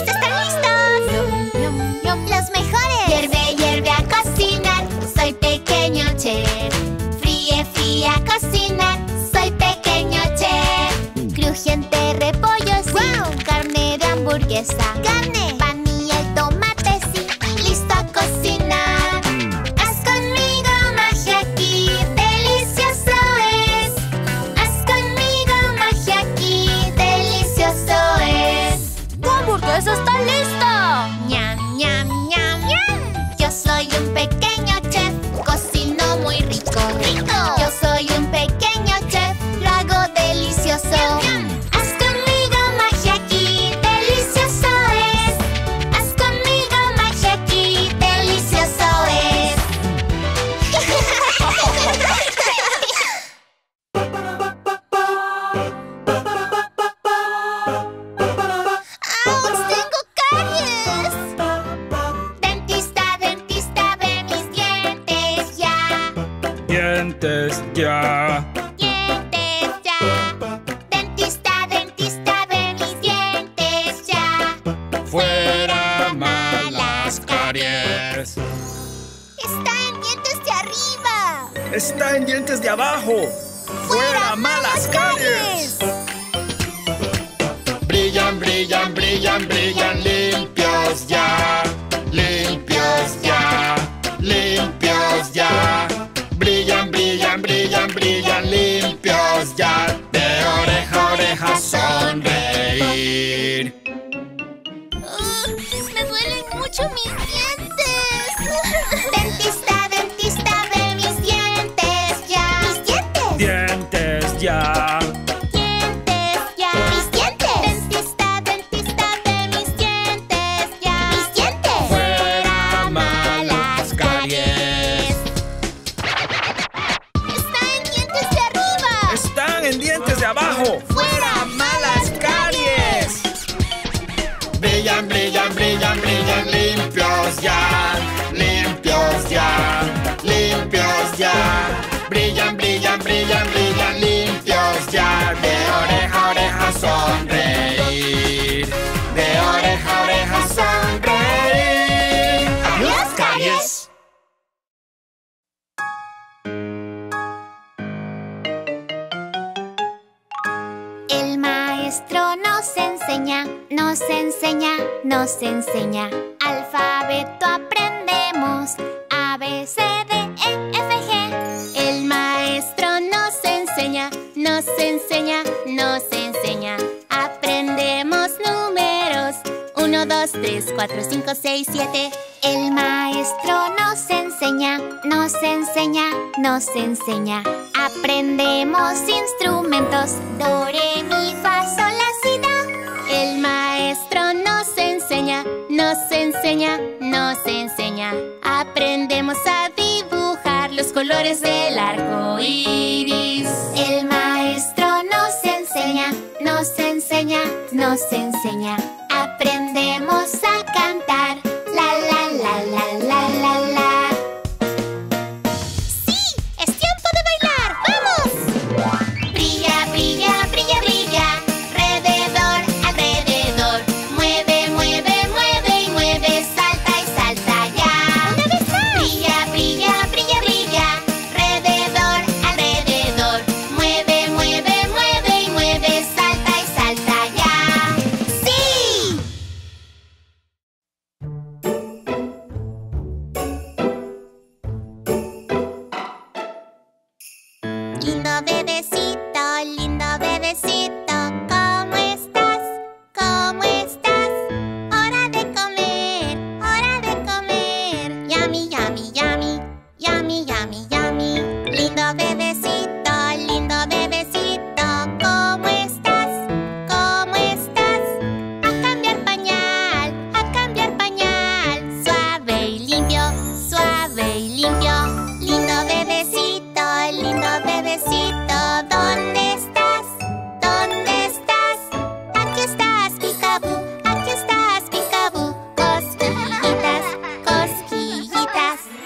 Están listos. Los mejores. Hierve, hierve a cocinar. Soy pequeño chef. Fríe, fríe a cocinar. Soy pequeño chef. Crujiente repollo, sí. Carne de hamburguesa. Carne.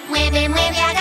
Mueve, mueve, agarra,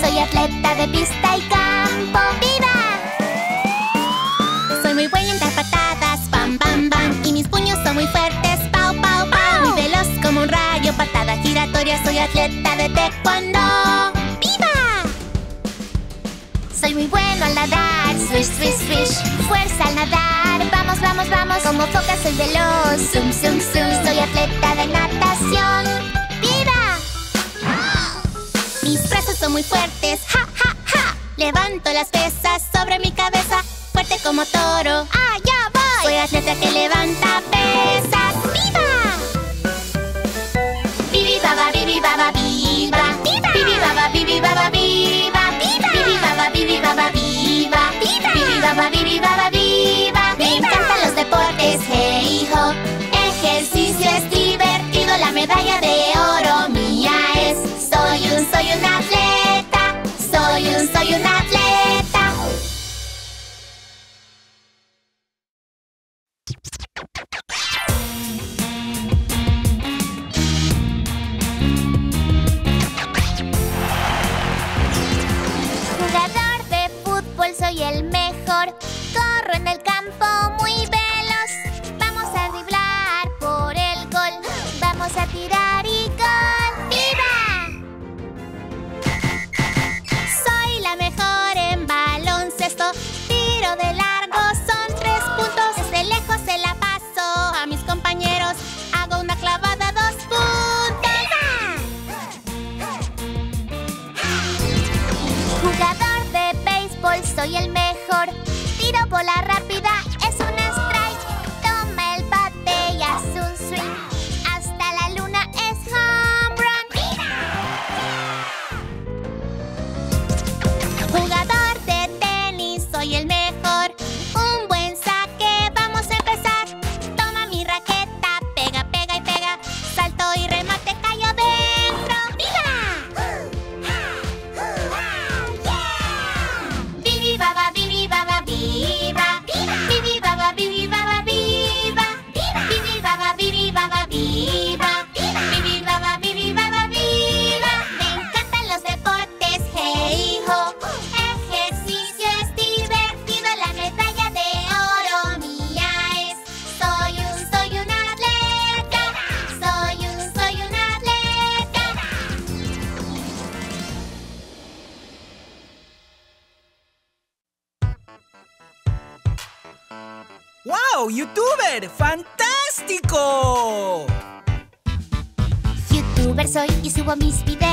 色夜。muy fuertes, ja, ja, ja. Levanto las pesas sobre mi cabeza, fuerte como toro. ¡Ah, ya voy! Soy atleta que levanta pesas. ¡Viva! Bibi baba, bibi baba, viva. ¡Viva! Bibi baba, bibi baba, viva. ¡Viva! Bibi baba, bibi baba, viva. ¡Viva! Bibi baba, bibi baba, viva. Me encantan los deportes, hey hijo. Ejercicio es divertido, la medalla de Corro en el campo muy veloz. Vamos a driblar por el gol. Vamos a tirar y gol. ¡Viva! Soy la mejor en baloncesto. Tiro de largo, son tres puntos. Desde lejos se la paso a mis compañeros. Hago una clavada, dos puntos. ¡Viva! Jugador de béisbol, soy el mejor por la radio. promise me